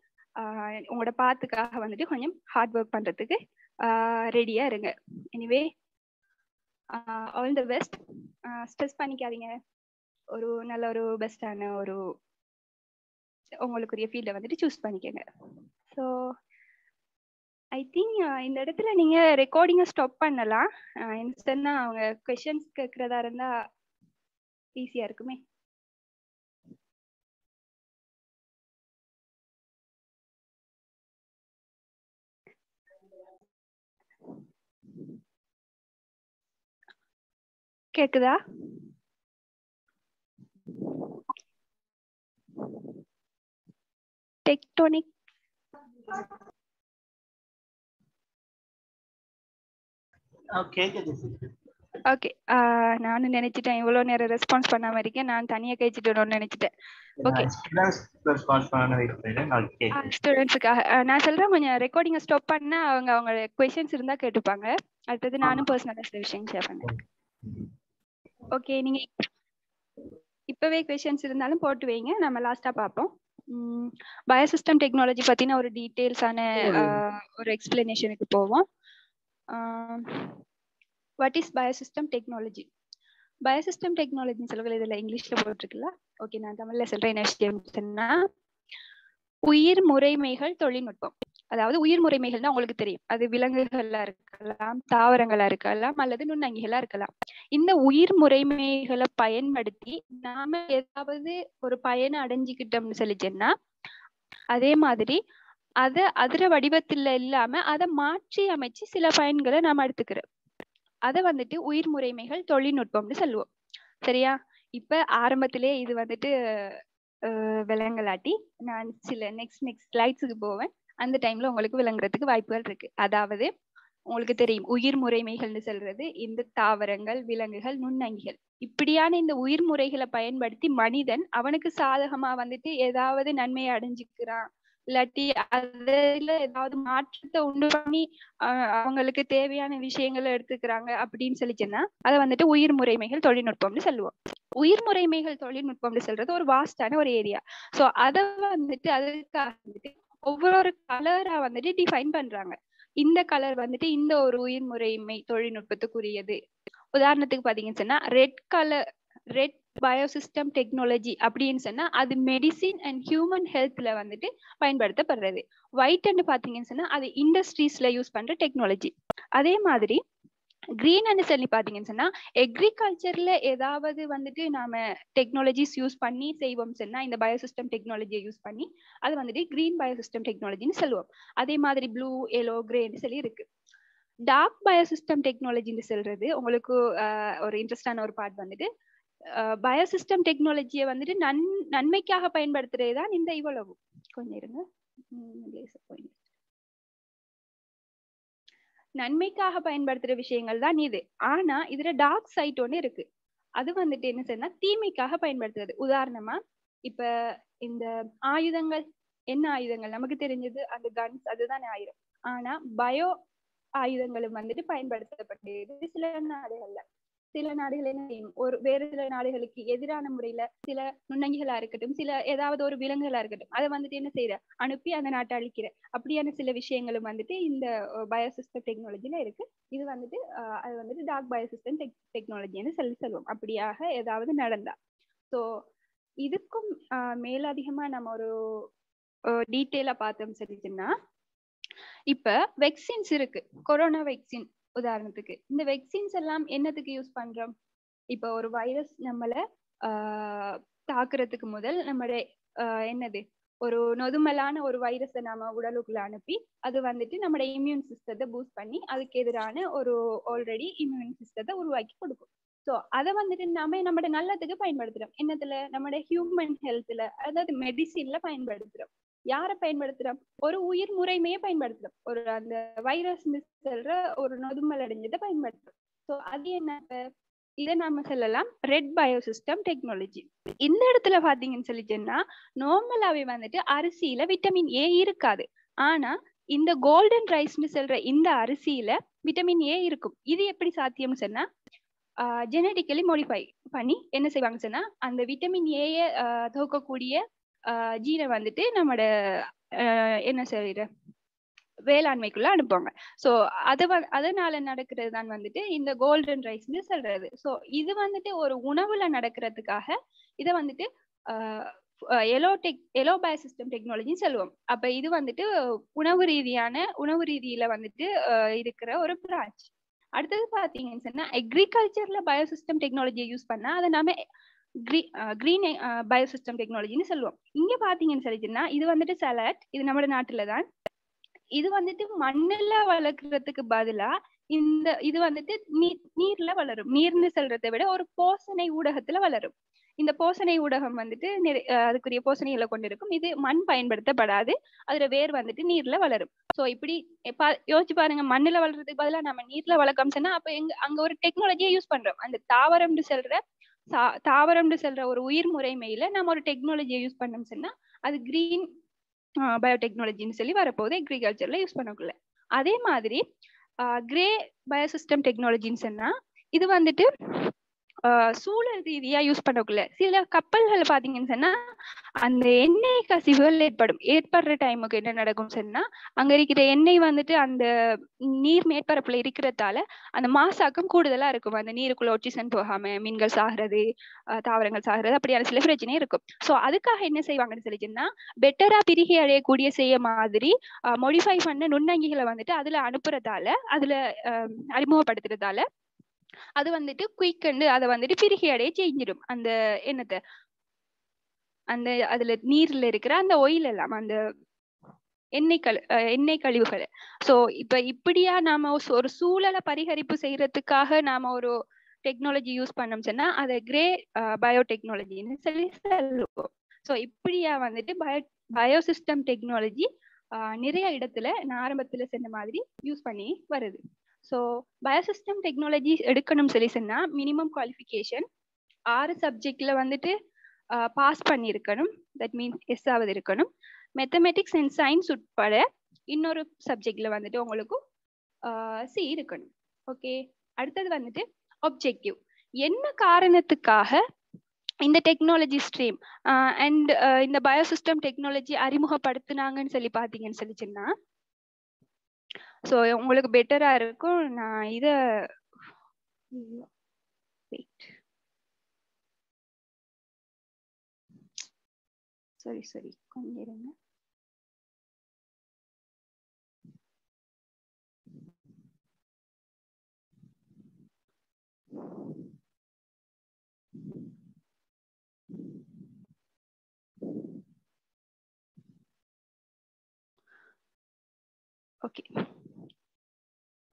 உங்களோட பாத்துக்காக வந்துட்டு கொஞ்சம் ஹார்ட் ஒர்க் பண்றதுக்கு ரெடியா இருங்க. Anyway all the best stress பண்ணிக்காதீங்க. ஒரு நல்ல ஒரு பெஸ்டான ஒரு உங்களுக்குரிய ஃபீல்டை வந்துட்டு சூஸ் பண்ணிக்கோங்க. ஸோ ஐ திங்க் இந்த இடத்துல நீங்க ரெக்கார்டிங்கை ஸ்டாப் பண்ணலாம். இன்ஸ்டன்னா அவங்க கொஷின்ஸ் கேட்கறதா இருந்தா ஈஸியா இருக்குமே. கேக்குதா? டெக்டோனிக் ஓகே நானும் நினைச்சிட்டேன். இவ்வளவு நேரம் ரெஸ்பான்ஸ் பண்ணாம இருக்கேன். நான் தனியா கேச்சிட்டோம்னு நினைச்சிட்டேன். ஓகே ஸ்டூடெண்ட்ஸுக்காக நான் சொல்றேன் கொஞ்சம் ரெக்கார்டிங்க ஸ்டாப் பண்ணா அவங்க அவங்க கொஸ்டின்ஸ் இருந்தா கேட்டுப்பாங்க. அடுத்தது நானும் பர்சனலா சில விஷயம் ஷேர் பண்ணேன் ஓகே நீங்க இப்பவே கொஸ்டின்ஸ் இருந்தாலும் போட்டு வைங்க. நம்ம லாஸ்டா பார்ப்போம். பயோசிஸ்டம் டெக்னாலஜி பத்தின ஒரு டீடைல்ஸான ஒரு எக்ஸ்பிளனேஷனுக்கு போவோம். What is biosystem technology biosystem டெக்னாலஜின்னு சொல்லல இதுல இங்கிலீஷ்ல போட்டிருக்குல்ல? ஓகே நான் தமிழ்ல சொல்றேன் என்ன விஷயம் உயிர் முறைமைகள் தொழில்நுட்பம். அதாவது உயிர் முறைமைகள்னா உங்களுக்கு தெரியும். அது விலங்குகளா இருக்கலாம் தாவரங்களா இருக்கலாம் அல்லது நுண்ணங்கிகளா இருக்கலாம். இந்த உயிர் முறைமைகளை பயன்படுத்தி நாம ஏதாவது ஒரு பயனை அடைஞ்சுக்கிட்டோம்னு சொல்லிச்சேன்னா அதே மாதிரி அத அதிர வடிவத்துல இல்லாம அதை மாற்றி அமைச்சு சில பயன்களை நாம எடுத்துக்கிறோம். அதை வந்துட்டு உயிர் முறைமைகள் தொழில்நுட்பம்னு சொல்லுவோம். சரியா? இப்ப ஆரம்பத்திலே இது வந்துட்டு விலங்கலாட்டி நான் சில நெக்ஸ்ட் நெக்ஸ்ட் ஸ்லைட்ஸுக்கு போவேன். அந்த டைம்ல உங்களுக்கு விளங்குறதுக்கு வாய்ப்புகள் இருக்கு. அதாவது உங்களுக்கு தெரியும் உயிர் முறைமைகள்னு சொல்றது இந்த தாவரங்கள் விலங்குகள் நுண்ணங்கிகள். இப்படியான இந்த உயிர் முறைகளை பயன்படுத்தி மனிதன் அவனுக்கு சாதகமா வந்துட்டு ஏதாவது நன்மையை அடைஞ்சுக்கிறான். இல்லாட்டி அதுல ஏதாவது மாற்றத்தை உண்டு பண்ணி அவங்களுக்கு தேவையான விஷயங்களை எடுத்துக்கிறாங்க அப்படின்னு சொல்லிச்சுன்னா அதை வந்துட்டு உயிர் முறைமைகள் தொழில்நுட்பம்னு சொல்லுவோம். உயிர் முறைமைகள் தொழில்நுட்பம்னு சொல்றது ஒரு வாஸ்டான ஒரு ஏரியா சோ அதை வந்துட்டு அதுக்காக வந்துட்டு ஒவ்வொரு கலரா வந்துட்டு டிஃபைன் பண்றாங்க. இந்த கலர் வந்துட்டு இந்த ஒரு உயிர் முறைமை தொழில்நுட்பத்துக்குரியது. உதாரணத்துக்கு பாத்தீங்கன்னு சொன்னா red colour red biosystem technology அப்படின்னு சொன்னா அது மெடிசின் அண்ட் ஹியூமன் ஹெல்த்ல வந்துட்டு பயன்படுத்தப்படுறது. ஒயிட்னு பாத்தீங்கன்னு சொன்னா அது இண்டஸ்ட்ரீஸ்ல யூஸ் பண்ற டெக்னாலஜி அதே மாதிரி கிரீன் சொல்லி பாத்தீங்கன்னு சொன்னா எக்ரிகல்ச்சர்ல ஏதாவது வந்துட்டு நாம டெக்னாலஜிஸ் யூஸ் பண்ணி செய்வோம் சொன்னா இந்த பயோசிஸ்டம் டெக்னாலஜியை யூஸ் பண்ணி அது வந்துட்டு கிரீன் பயோசிஸ்டம் டெக்னாலஜின்னு சொல்லுவோம். அதே மாதிரி ப்ளூ எல்லோ கிரேன்னு சொல்லி இருக்கு. டார்க் பயோசிஸ்டம் டெக்னாலஜின்னு சொல்றது உங்களுக்கு ஒரு இன்ட்ரெஸ்டான ஒரு பார்ட் வந்துட்டு பயோசிஸ்டம் டெக்னாலஜியை வந்துட்டு நன் நன்மைக்காக பயன்படுத்துறது தான் இந்த இவ்வளவு. கொஞ்சம் இருங்க. நன்மைக்காக பயன்படுத்துற விஷயங்கள் தான் இது. ஆனா இதுல டார்க் சைட் ஒண்ணு இருக்கு. அது வந்துட்டு என்ன செய்யணும்னா தீமைக்காக பயன்படுத்துறது. உதாரணமா இப்ப இந்த ஆயுதங்கள் என்ன ஆயுதங்கள்? நமக்கு தெரிஞ்சது அந்த கன்ஸ் அதுதான் ஆயுதம். ஆனா பயோ ஆயுதங்களும் வந்துட்டு பயன்படுத்தப்பட்டது சில நாடுகள்ல. சில நாடுகள் என்ன செய்யும்? ஒரு வேறு சில நாடுகளுக்கு எதிரான முறையில சில நுண்ணங்கிகளா இருக்கட்டும் சில ஏதாவது ஒரு விலங்குகளா இருக்கட்டும் அதை வந்துட்டு என்ன செய்யற? அனுப்பி அந்த நாட்டை அழிக்கிற. அப்படியான சில விஷயங்களும் வந்துட்டு இந்த பயோசிஸ்டம் டெக்னாலஜில இருக்கு. இது வந்துட்டு அது வந்துட்டு டாக் பயோசிஸ்டம் டெக் டெக்னாலஜின்னு சொல்லி சொல்லுவோம். அப்படியாக ஏதாவது நடந்தா. ஸோ இதுக்கும் மேலதிகமா நம்ம ஒரு டீட்டெயிலா பார்த்தோம் சொல்லிட்டுன்னா இப்ப வெக்சின்ஸ் இருக்கு. கொரோனா வெக்சின் உதாரணத்துக்கு இந்த வெக்சின்ஸ் எல்லாம் என்னத்துக்கு யூஸ் பண்றோம்? இப்போ ஒரு வைரஸ் நம்மள ஆஹ் தாக்குறதுக்கு முதல் நம்மளுடைய என்னது? ஒரு நொதுமலான ஒரு வைரஸை நாம உடலுக்குள்ள அனுப்பி அது வந்துட்டு நம்மளோட இம்யூன் சிஸ்டத்தை பூஸ்ட் பண்ணி அதுக்கு எதிரான ஒரு ஆல்ரெடி இம்யூன் சிஸ்டத்தை உருவாக்கி கொடுக்கும். ஸோ அதை வந்துட்டு நாம நம்மளோட நல்லதுக்கு பயன்படுத்துறோம். என்னத்துல நம்மளோட ஹியூமன் ஹெல்த்ல அதாவது மெடிசின்ல பயன்படுத்துறோம். யாரை பயன்படுத்துறோம்? ஒரு உயிர் முறைமையை பயன்படுத்துறோம். ஒரு அந்த வைரஸ் சொல்ற ஒரு நொதுமல் அடைஞ்சதை பயன்படுத்துறோம். ஸோ அது என்ன இதை நாம சொல்லலாம் ரெட் பயோசிஸ்டம் டெக்னாலஜி இந்த இடத்துல பாத்தீங்கன்னு சொல்லிட்டேன்னா நார்மலாவே வந்துட்டு அரிசியில விட்டமின் ஏ இருக்காது. ஆனா இந்த கோல்டன் ரைஸ்னு சொல்ற இந்த அரிசியில விட்டமின் ஏ இருக்கும். இது எப்படி சாத்தியம்னு சொன்னா ஜெனட்டிக்கலி மோடிஃபை பண்ணி என்ன செய்வாங்க சொன்னா அந்த விட்டமின் ஏயை துவக்கக்கூடிய ஜீனை வந்துட்டு நம்மளோட என்ன செய்யற வேளாண்மைக்குள்ள அனுப்புவாங்க. ஸோ அது அதனால நடக்கிறது தான் வந்துட்டு இந்த கோல்டன் ரைஸ்னு சொல்றது. ஸோ இது வந்துட்டு ஒரு உணவுல நடக்கிறதுக்காக இதை வந்துட்டு எலோ டெக் எலோ பயோசிஸ்டம் டெக்னாலஜின்னு சொல்லுவோம். அப்ப இது வந்துட்டு உணவு ரீதியான உணவு ரீதியில வந்துட்டு இருக்கிற ஒரு பிரான்ச் அடுத்தது பாத்தீங்கன்னு சொன்னா அக்ரிகல்ச்சர்ல பயோசிஸ்டம் டெக்னாலஜியை யூஸ் பண்ணா அதை நாம கிரீன் பயோசிஸ்டம் டெக்னாலஜின்னு சொல்லுவோம். இங்க பாத்தீங்கன்னு சொல்லிச்சுன்னா இது வந்துட்டு சலட் இது நம்ம நாட்டுல தான் இது வந்துட்டு மண்ணுல வளர்க்கறதுக்கு பதிலா இந்த இது வந்துட்டு நீர் நீர்ல வளரும். நீர்னு சொல்றதை விட ஒரு போசனை ஊடகத்துல வளரும். இந்த போசனை ஊடகம் வந்துட்டு அதுக்குரிய போசனைகளை கொண்டிருக்கும். இது மண் பயன்படுத்தப்படாது. அதுல வேர் வந்துட்டு நீர்ல வளரும். சோ இப்படி பா- யோசிச்சு பாருங்க. மண்ணுல வளர்றதுக்கு பதிலா நம்ம நீர்ல வளர்க்கம் சொன்னா அப்ப எங்க அங்க ஒரு டெக்னாலஜியை யூஸ் பண்றோம். அந்த தாவரம்னு சொல்ற தாவரம்னு சொல்ற ஒரு உயிர் முறைமையில நம்ம ஒரு டெக்னாலஜியை யூஸ் பண்ணோம் சொன்னா அது கிரீன் பயோடெக்னாலஜின்னு சொல்லி வரப்போகுது அக்ரிகல்ச்சர்ல யூஸ் பண்ணக்குள்ள. அதே மாதிரி கிரே பயோசிஸ்டம் டெக்னாலஜின்னு சொன்னா இது வந்துட்டு சூழல் ரீதியா யூஸ் பண்ணக்குள்ள. சில கப்பல்கள் பாத்தீங்கன்னு சொன்னா அந்த எண்ணெய் கசிவுகள் ஏற்படும். ஏற்படுற டைமுக்கு என்ன நடக்கும் சொன்னா அங்க இருக்கிற எண்ணெய் வந்துட்டு அந்த நீர் மேற்பரப்புல இருக்கிறதால அந்த மாசாக்கம் கூடுதலா இருக்கும். அந்த நீருக்குள்ள ஒட்சிசன் போகாம மீன்கள் சாகிறது தாவரங்கள் சாகிறது அப்படியான சில பிரச்சனை இருக்கும். சோ அதுக்காக என்ன செய்வாங்கன்னு சொல்லிச்சுன்னா பெட்டரா பிரிகை அடையக்கூடிய செய்ய மாதிரி மொடிஃபை பண்ண நுண்ணங்கிகளை வந்துட்டு அதுல அனுப்புறதால அதுல அறிமுகப்படுத்துறதால அது வந்துட்டு குயிக்கண்டு அதை வந்துட்டு பிரிகை அடைய செஞ்சிடும். அந்த என்னத்தை அந்த அதுல நீர்ல இருக்கிற அந்த ஒயில் எல்லாம் அந்த எண்ணெய் கழு அஹ் எண்ணெய் கழிவுகள். சோ இப்ப இப்படியா நாம ஒரு- சூழலை பரிகரிப்பு செய்யறதுக்காக நாம ஒரு டெக்னாலஜி யூஸ் பண்ணோம் சொன்னா அதை கிரே பயோடெக்னாலஜின்னு சொல்லி சொல்லுவோம். சோ இப்படியா வந்துட்டு பயோ பயோசிஸ்டம் டெக்னாலஜி நிறைய இடத்துல நான் ஆரம்பத்துல சொன்ன மாதிரி யூஸ் பண்ணி வருது. ஸோ பயோசிஸ்டம் டெக்னாலஜி எடுக்கணும் சொல்லி சொன்னால் மினிமம் குவாலிஃபிகேஷன் ஆறு சப்ஜெக்டில் வந்துட்டு பாஸ் பண்ணியிருக்கணும். தட் மீன்ஸ் எஸ் ஆவது இருக்கணும். மெத்தமெட்டிக்ஸ் அண்ட் சயின்ஸ் உட்பட இன்னொரு சப்ஜெக்டில் வந்துட்டு உங்களுக்கு சி இருக்கணும். ஓகே அடுத்தது வந்துட்டு ஒப்ஜெக்டிவ் என்ன காரணத்துக்காக இந்த டெக்னாலஜி ஸ்ட்ரீம் அண்ட் இந்த பயோசிஸ்டம் டெக்னாலஜி அறிமுகப்படுத்துனாங்கன்னு சொல்லி பார்த்தீங்கன்னு சொல்லிச்சுன்னா ஸோ உங்களுக்கு பெட்டராக இருக்கும். நான் இத வெயிட் சரி சரி கொஞ்சம் இருங்க. ஓகே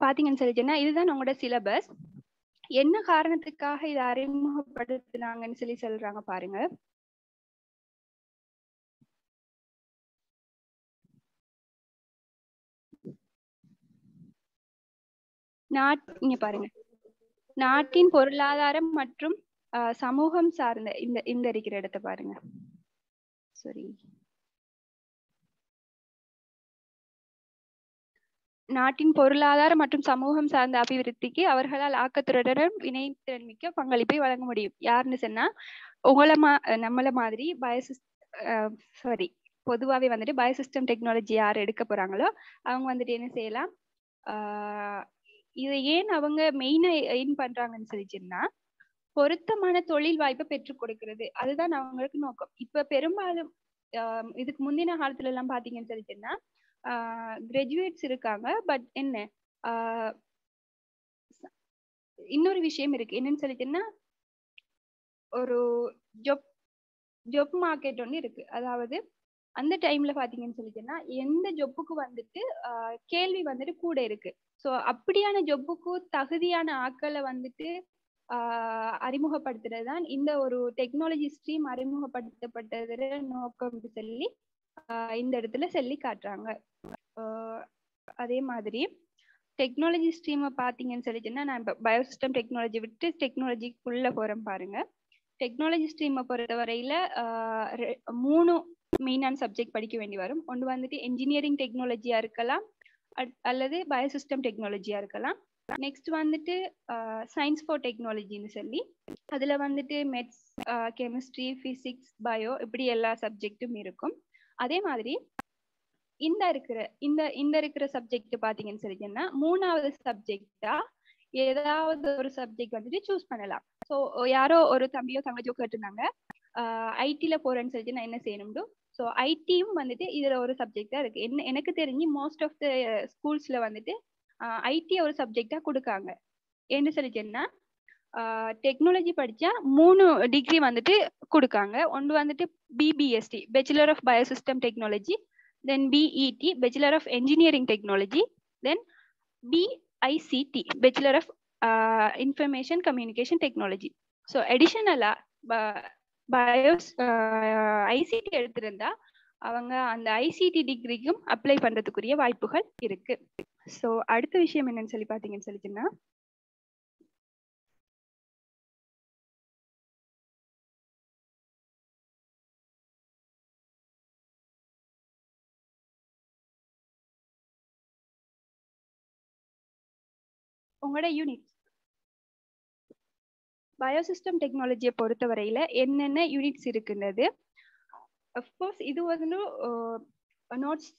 பாத்தீங்கன்னு சொல்லிச்சுன்னா இதுதான் உங்களோட சிலபஸ் என்ன காரணத்துக்காக இதை அறிமுகப்படுத்தினாங்கன்னு சொல்லி சொல்றாங்க பாருங்க. நாட் இங்க பாருங்க. நாட்டின் பொருளாதாரம் மற்றும் ஆஹ், சமூகம் சார்ந்த இந்த இந்த இருக்கிற இடத்த பாருங்க. சரி நாட்டின் பொருளாதார மற்றும் சமூகம் சார்ந்த அபிவிருத்திக்கு அவர்களால் ஆக்கத்துடன் வினைத்திறன் மிக்க பங்களிப்பை வழங்க முடியும். யாருன்னு சொன்னா உங்கள மா நம்மள மாதிரி பயசிஸ் சாரி பொதுவாகவே வந்துட்டு பயோசிஸ்டம் டெக்னாலஜி யார் எடுக்க போறாங்களோ அவங்க வந்துட்டு என்ன செய்யலாம்? ஆஹ் இதை ஏன் அவங்க மெயினா எயின் பண்றாங்கன்னு சொல்லிச்சுன்னா பொருத்தமான தொழில் வாய்ப்பை பெற்றுக் கொடுக்கிறது. அதுதான் அவங்களுக்கு நோக்கம். இப்ப பெரும்பாலும் ஆஹ் இதுக்கு முந்தின காலத்துல எல்லாம் பாத்தீங்கன்னு சொல்லிச்சுன்னா கிராஜுவேட்ஸ் இருக்காங்க பட் என்ன? ஆஹ் இன்னொரு விஷயம் இருக்கு. என்னன்னு சொல்லிட்டுன்னா ஒரு ஜொப் ஜப் மார்க்கெட் ஒன்று இருக்கு. அதாவது அந்த டைம்ல பாத்தீங்கன்னு சொல்லிட்டுன்னா எந்த ஜொப்புக்கு வந்துட்டு கேள்வி வந்துட்டு கூட இருக்கு. ஸோ அப்படியான ஜொப்புக்கு தகுதியான ஆட்களை வந்துட்டு ஆஹ் அறிமுகப்படுத்துறது தான் இந்த ஒரு டெக்னாலஜி ஸ்ட்ரீம் அறிமுகப்படுத்தப்பட்டது நோக்கம் சொல்லி இந்த இடத்துல சொல்லி காட்டுறாங்க. அதே மாதிரி டெக்னாலஜி ஸ்ட்ரீமை பார்த்தீங்கன்னு சொல்லிச்சுன்னா நான் இப்போ பயோசிஸ்டம் டெக்னாலஜி விட்டு டெக்னாலஜிக்குள்ளே போகிறேன் பாருங்க. டெக்னாலஜி ஸ்ட்ரீமை பொறுத்த வரையில் மூணு மெயினான சப்ஜெக்ட் படிக்க வேண்டி வரும். ஒன்று வந்துட்டு என்ஜினியரிங் டெக்னாலஜியாக இருக்கலாம். அல்லது பயோசிஸ்டம் டெக்னாலஜியாக இருக்கலாம். நெக்ஸ்ட் வந்துட்டு சயின்ஸ் ஃபார் டெக்னாலஜின்னு சொல்லி அதில் வந்துட்டு மெட்ஸ் கெமிஸ்ட்ரி ஃபிசிக்ஸ் பயோ இப்படி எல்லா சப்ஜெக்ட்டும் இருக்கும். அதே மாதிரி இந்த இருக்கிற இந்த இந்த இருக்கிற சப்ஜெக்ட் பாத்தீங்கன்னு சொல்லிட்டீங்கன்னா மூணாவது சப்ஜெக்டா ஏதாவது ஒரு சப்ஜெக்ட் வந்துட்டு சூஸ் பண்ணலாம். ஸோ யாரோ ஒரு தம்பியோ தங்கச்சியோ கேட்டிருந்தாங்க ஐடியில் போறேன்னு சொல்லிட்டு நான் என்ன செய்யணும்னு ஸோ ஐடியும் வந்துட்டு இதுல ஒரு சப்ஜெக்டா இருக்கு. என்ன எனக்கு தெரிஞ்சு மோஸ்ட் ஆஃப் த ஸ்கூல்ஸ்ல வந்துட்டு ஐடி ஒரு சப்ஜெக்டா கொடுக்காங்க. என்ன சொல்லிச்சேன்னா டெக்னாலஜி படிச்சா மூணு டிகிரி வந்துட்டு கொடுக்காங்க. ஒன்று வந்துட்டு BBST bachelor of biosystem technology then BET bachelor of engineering technology then B ICT bachelor of information communication technology so அடிஷனலா bios ICT எடுத்திருந்தா அவங்க அந்த ஐசிடி டிகிரிக்கும் அப்ளை பண்றதுக்குரிய வாய்ப்புகள் இருக்கு. ஸோ அடுத்த விஷயம் என்னன்னு சொல்லி பார்த்தீங்கன்னு சொல்லிச்சுன்னா உங்களோட யூனிட் பயோசிஸ்டம் டெக்னாலஜியை பொறுத்தவரையில என்னென்ன யூனிட்ஸ் இருக்குன்றது? அஃப்கோர்ஸ் இது வந்து நோட்ஸ்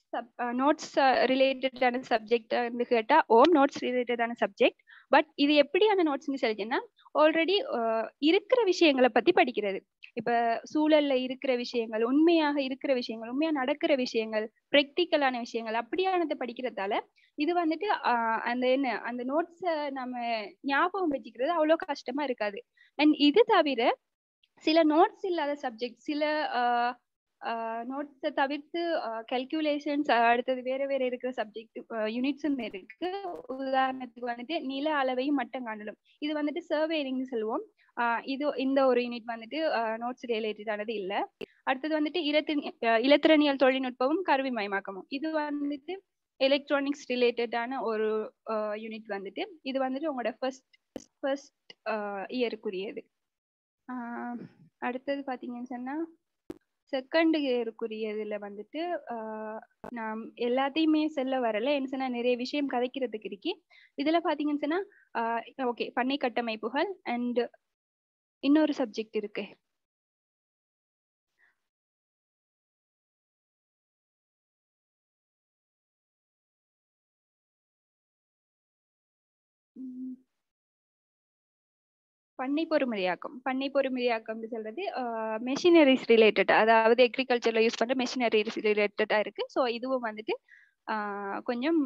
நோட்ஸ் ரிலேட்டடான சப்ஜெக்ட் கேட்டா ஓம் நோட்ஸ் ரிலேட்டடான சப்ஜெக்ட் பட் இது எப்படியான நோட்ஸ்னு சொல்லிச்சுன்னா ஆல்ரெடி uh, இருக்கிற விஷயங்களை பத்தி படிக்கிறது. இப்ப சூழல்ல இருக்கிற விஷயங்கள் உண்மையாக இருக்கிற விஷயங்கள் உண்மையா நடக்கிற விஷயங்கள் ப்ராக்டிக்கலான விஷயங்கள் அப்படியானதை படிக்கிறதால இது வந்துட்டு அந்த என்ன அந்த நோட்ஸை நம்ம ஞாபகம் வச்சுக்கிறது அவ்வளோ கஷ்டமா இருக்காது. அண்ட் இது தவிர சில நோட்ஸ் இல்லாத சப்ஜெக்ட் சில நோட்ஸை தவிர்த்து கல்குலேஷன்ஸ் அடுத்தது வேற வேற இருக்கிற சப்ஜெக்ட் யூனிட்ஸும் இருக்கு. உதாரணத்துக்கு வந்துட்டு நில அளவையும் மட்டம் காணலும். இது வந்துட்டு சர்வேரிங்னு சொல்லுவோம். இது இந்த ஒரு யூனிட் வந்துட்டு நோட்ஸ் ரிலேட்டடானது இல்லை. அடுத்தது வந்துட்டு இலத்து இலத்திரனியல் தொழில்நுட்பமும் கருவி மயமாக்கமும் இது வந்துட்டு எலக்ட்ரானிக்ஸ் ரிலேட்டடான ஒரு யூனிட் வந்துட்டு. இது வந்துட்டு உங்களோட ஃபர்ஸ்ட் ஃபர்ஸ்ட் இயருக்குரியது அடுத்தது பார்த்தீங்கன்னு சொன்னால் செகண்ட் இயருக்குரியதுல வந்துட்டு நாம் எல்லாத்தையுமே செல்ல வரல. என்ன சொன்னா நிறைய விஷயம் கதைக்கிறதுக்கு இருக்கு. இதுல பாத்தீங்கன்னு சொன்னா ஓகே பண்ணை கட்டமைப்புகள் அண்ட் இன்னொரு சப்ஜெக்ட் இருக்கு. பண்ணை பொறுமுறையாக்கம் பண்ணை பொறுமுறையாக்கம்னு சொல்றது மெஷினரிஸ் ரிலேட்டட் அதாவது எக்ரிகல்ச்சர்ல யூஸ் பண்ற மெஷினரிஸ் ரிலேட்டடா இருக்கு. ஸோ இதுவும் வந்துட்டு கொஞ்சம்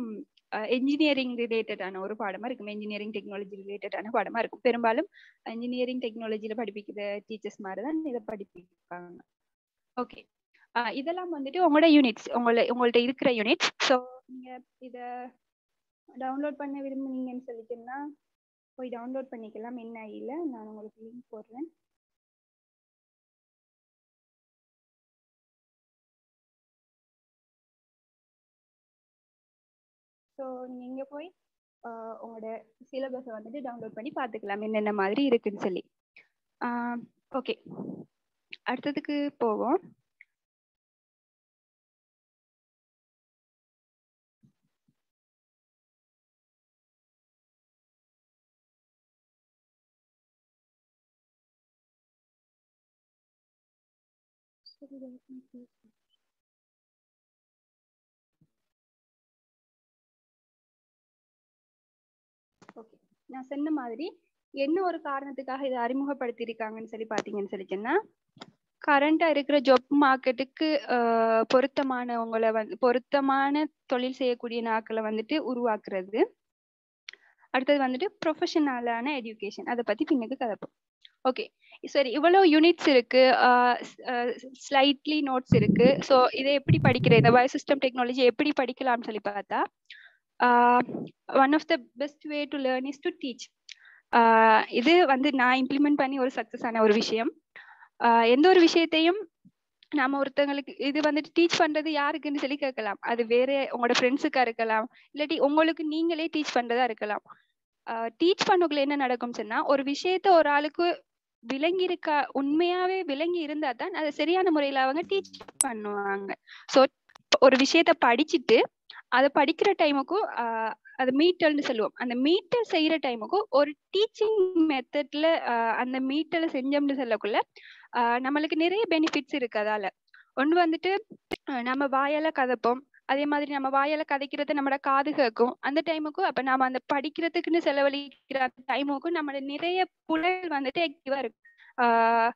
என்ஜினியரிங் ரிலேட்டடான ஒரு பாடமா இருக்கும். என்ஜினியரிங் டெக்னாலஜி ரிலேட்டடான பாடமா இருக்கும். பெரும்பாலும் இன்ஜினியரிங் டெக்னாலஜியில படிப்பிக்கிற டீச்சர்ஸ் மாதிரி தான் இதை படிப்பிப்பாங்க. ஓகே இதெல்லாம் வந்துட்டு உங்களோட யூனிட்ஸ் உங்களை உங்கள்ட்ட இருக்கிற யூனிட்ஸ் ஸோ நீங்க இதை டவுன்லோட் பண்ண விரும்புனீங்கன்னு சொல்லிட்டீங்கன்னா போய் டவுன்லோட் பண்ணிக்கலாம். என்ன இல்லை நான் உங்களுக்கு லிங்க் போடுறேன். ஸோ நீங்கள் போய் உங்களோட சிலபஸை வந்துட்டு டவுன்லோட் பண்ணி பார்த்துக்கலாம். என்னென்ன மாதிரி இருக்குன்னு சொல்லி. ஓகே அடுத்ததுக்கு போவோம். ஓகே நான் சொன்ன மாதிரி என்ன ஒரு காரணத்துக்காக இதை அறிமுகப்படுத்தியிருக்காங்கன்னு சொல்லி பார்த்தீங்கன்னு சொல்லிச்சுன்னா கரண்டா இருக்கிற ஜாப் மார்க்கெட்டுக்கு பொருத்தமானவங்களை வந்து பொருத்தமான தொழில் செய்யக்கூடிய நாக்களை வந்துட்டு உருவாக்குறது. அடுத்தது வந்துட்டு ப்ரொஃபஷனலான எஜுகேஷன் அதை பத்தி பின்னுக்கு கதப்போம். ஓகே சரி இவ்வளோ யூனிட்ஸ் இருக்கு. ஸ்லைட்லி நோட்ஸ் இருக்கு. ஸோ இதை எப்படி படிக்கிற இந்த பயோ சிஸ்டம் டெக்னாலஜி எப்படி படிக்கலாம்னு சொல்லி பார்த்தா one of the best way to learn is to teach இது வந்து நான் இம்ப்ளிமெண்ட் பண்ணி ஒரு சக்ஸஸ் ஆன ஒரு விஷயம். எந்த ஒரு விஷயத்தையும் நாம ஒருத்தங்களுக்கு இது வந்துட்டு டீச் பண்றது யாருக்குன்னு சொல்லி கேட்கலாம். அது வேற உங்களோட ஃப்ரெண்ட்ஸுக்கா இருக்கலாம். இல்லாட்டி உங்களுக்கு நீங்களே டீச் பண்றதா இருக்கலாம். டீச் பண்ணக்குள்ள என்ன நடக்கும் சொன்னா ஒரு விஷயத்த ஒரு ஆளுக்கு விளங்கி இருக்கா உண்மையாவே விளங்கி இருந்தா தான் அதை சரியான முறையில அவங்க டீச் பண்ணுவாங்க. ஸோ ஒரு விஷயத்த படிச்சுட்டு அதை படிக்கிற டைமுக்கும் அது மீட்டல்னு சொல்லுவோம். அந்த மீட்டல் செய்யற டைமுக்கும் ஒரு டீச்சிங் மெத்தட்ல அந்த மீட்டலை செஞ்சோம்னு சொல்லக்குள்ள நம்மளுக்கு நிறைய பெனிஃபிட்ஸ் இருக்கு அதால. ஒன்று வந்துட்டு நம்ம வாயால கதப்போம். அதே மாதிரி நம்ம வாயால கதைக்கிறது நம்மளோட காது கேட்கும் அந்த டைமுக்கும் அப்ப நாம அந்த படிக்கிறதுக்குன்னு செலவழிக்கிற அந்த டைமுக்கும் நம்மளோட நிறைய புலல் வந்துட்டு ஆக்டிவா இருக்கு ஆஹ்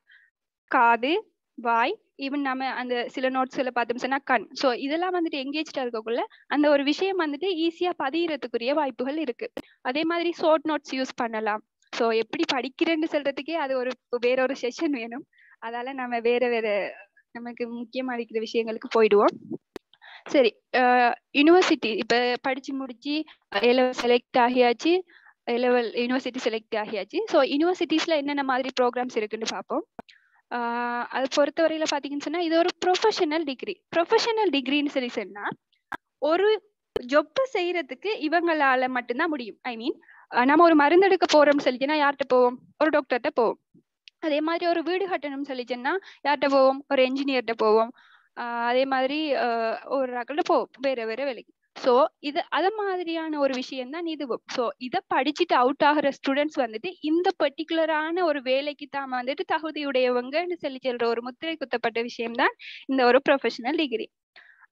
காது வாய் ஈவன் நம்ம அந்த சில நோட்ஸ்ல பார்த்தோம் சொன்னா கண். ஸோ இதெல்லாம் வந்துட்டு எங்கேஜ்டா இருக்கக்குள்ள அந்த ஒரு விஷயம் வந்துட்டு ஈஸியா பதியறதுக்குரிய வாய்ப்புகள் இருக்கு. அதே மாதிரி ஷோர்ட் நோட்ஸ் யூஸ் பண்ணலாம். ஸோ எப்படி படிக்கிறேன்னு சொல்றதுக்கே அது ஒரு வேற ஒரு செஷன் வேணும். அதால நம்ம வேற வேற நமக்கு முக்கியமா இருக்கிற விஷயங்களுக்கு போயிடுவோம். சரி யூனிவர்சிட்டி இப்ப படிச்சு முடிச்சு லெவல் செலக்ட் ஆகியாச்சு லெவல் யூனிவர்சிட்டி செலக்ட் ஆகியாச்சு. ஸோ யூனிவர்சிட்டிஸ்ல என்னென்ன மாதிரி ப்ரோக்ராம்ஸ் இருக்குன்னு பார்ப்போம் ஆஹ் அது பொறுத்தவரையில பாத்தீங்கன்னு சொன்னா இது ஒரு ப்ரொஃபஷனல் டிகிரி ப்ரொஃபஷனல் டிகிரின்னு சொல்லி சொன்னா ஒரு ஜொப்ப செய்யறதுக்கு இவங்களால மட்டும்தான் முடியும். ஐ மீன் நம்ம ஒரு மருந்து எடுக்க போறோம்னு சொல்லிச்சுன்னா யார்கிட்ட போவோம்? ஒரு டாக்டர்கிட்ட போவோம். அதே மாதிரி ஒரு வீடு கட்டணும்னு சொல்லிச்சுன்னா யார்கிட்ட போவோம்? ஒரு என்ஜினியர்கிட்ட போவோம். அதே மாதிரி ஆஹ் ஒரு ரகல போ வேற வேற வேலைக்கு. சோ இது அத மாதிரியான ஒரு விஷயம் தான் இதுவும் சோ இத படிச்சுட்டு அவுட் ஆகிற ஸ்டூடெண்ட்ஸ் வந்துட்டு இந்த பர்டிகுலரான ஒரு வேலைக்கு தான் வந்துட்டு தகுதியுடையவங்கன்னு சொல்லி சொல்ற ஒரு முத்திரை குத்தப்பட்ட விஷயம் தான் இந்த ஒரு ப்ரொஃபஷனல் டிகிரி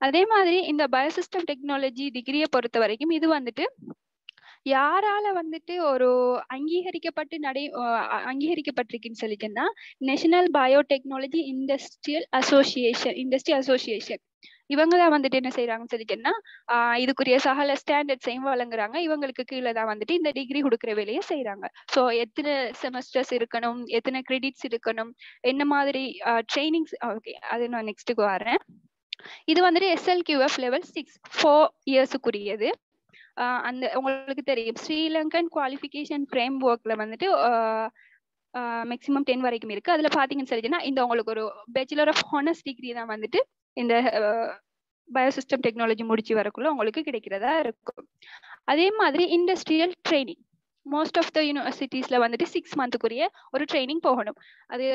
அதே மாதிரி இந்த பயோசிஸ்டம் டெக்னாலஜி டிகிரியை பொறுத்த வரைக்கும் இது வந்துட்டு யாரால வந்துட்டு ஒரு அங்கீகரிக்கப்பட்டு நடை அங்கீகரிக்கப்பட்டிருக்குன்னு சொல்லிட்டுன்னா national biotechnology industrial association industry association இவங்க தான் வந்துட்டு என்ன செய்யறாங்கன்னு சொல்லிட்டுன்னா இதுக்குரிய சகல ஸ்டாண்டர்ட்ஸையும் வழங்குறாங்க. இவங்களுக்கு கீழே தான் வந்துட்டு இந்த டிகிரி கொடுக்குற வேலையை செய்யறாங்க ஸோ எத்தனை செமஸ்டர்ஸ் இருக்கணும் எத்தனை கிரெடிட்ஸ் இருக்கணும் என்ன மாதிரி ட்ரைனிங்ஸ் ஓகே அது நான் நெக்ஸ்ட்டுக்கு வரேன். இது வந்துட்டு எஸ்எல்கியூஎஃப் லெவல் சிக்ஸ் ஃபோர் இயர்ஸுக்குரியது அந்த உங்களுக்கு தெரியும். ஸ்ரீலங்கன் குவாலிஃபிகேஷன் ஃப்ரேம் ஒர்க்ல வந்துட்டு மேக்ஸிமம் டென் வரைக்கும் இருக்கு. அதுல பாத்தீங்கன்னு சொல்லிச்சுன்னா இந்த உங்களுக்கு ஒரு பேச்சுலர் ஆஃப் ஹானஸ் டிகிரி தான் வந்துட்டு இந்த பயோசிஸ்டம் டெக்னாலஜி முடிச்சு வரக்குள்ள உங்களுக்கு கிடைக்கிறதா இருக்கும். அதே மாதிரி industrial training most of the யூனிவர்சிட்டிஸ்ல வந்துட்டு சிக்ஸ் மந்த்துக்குரிய ஒரு ட்ரைனிங் போகணும். அது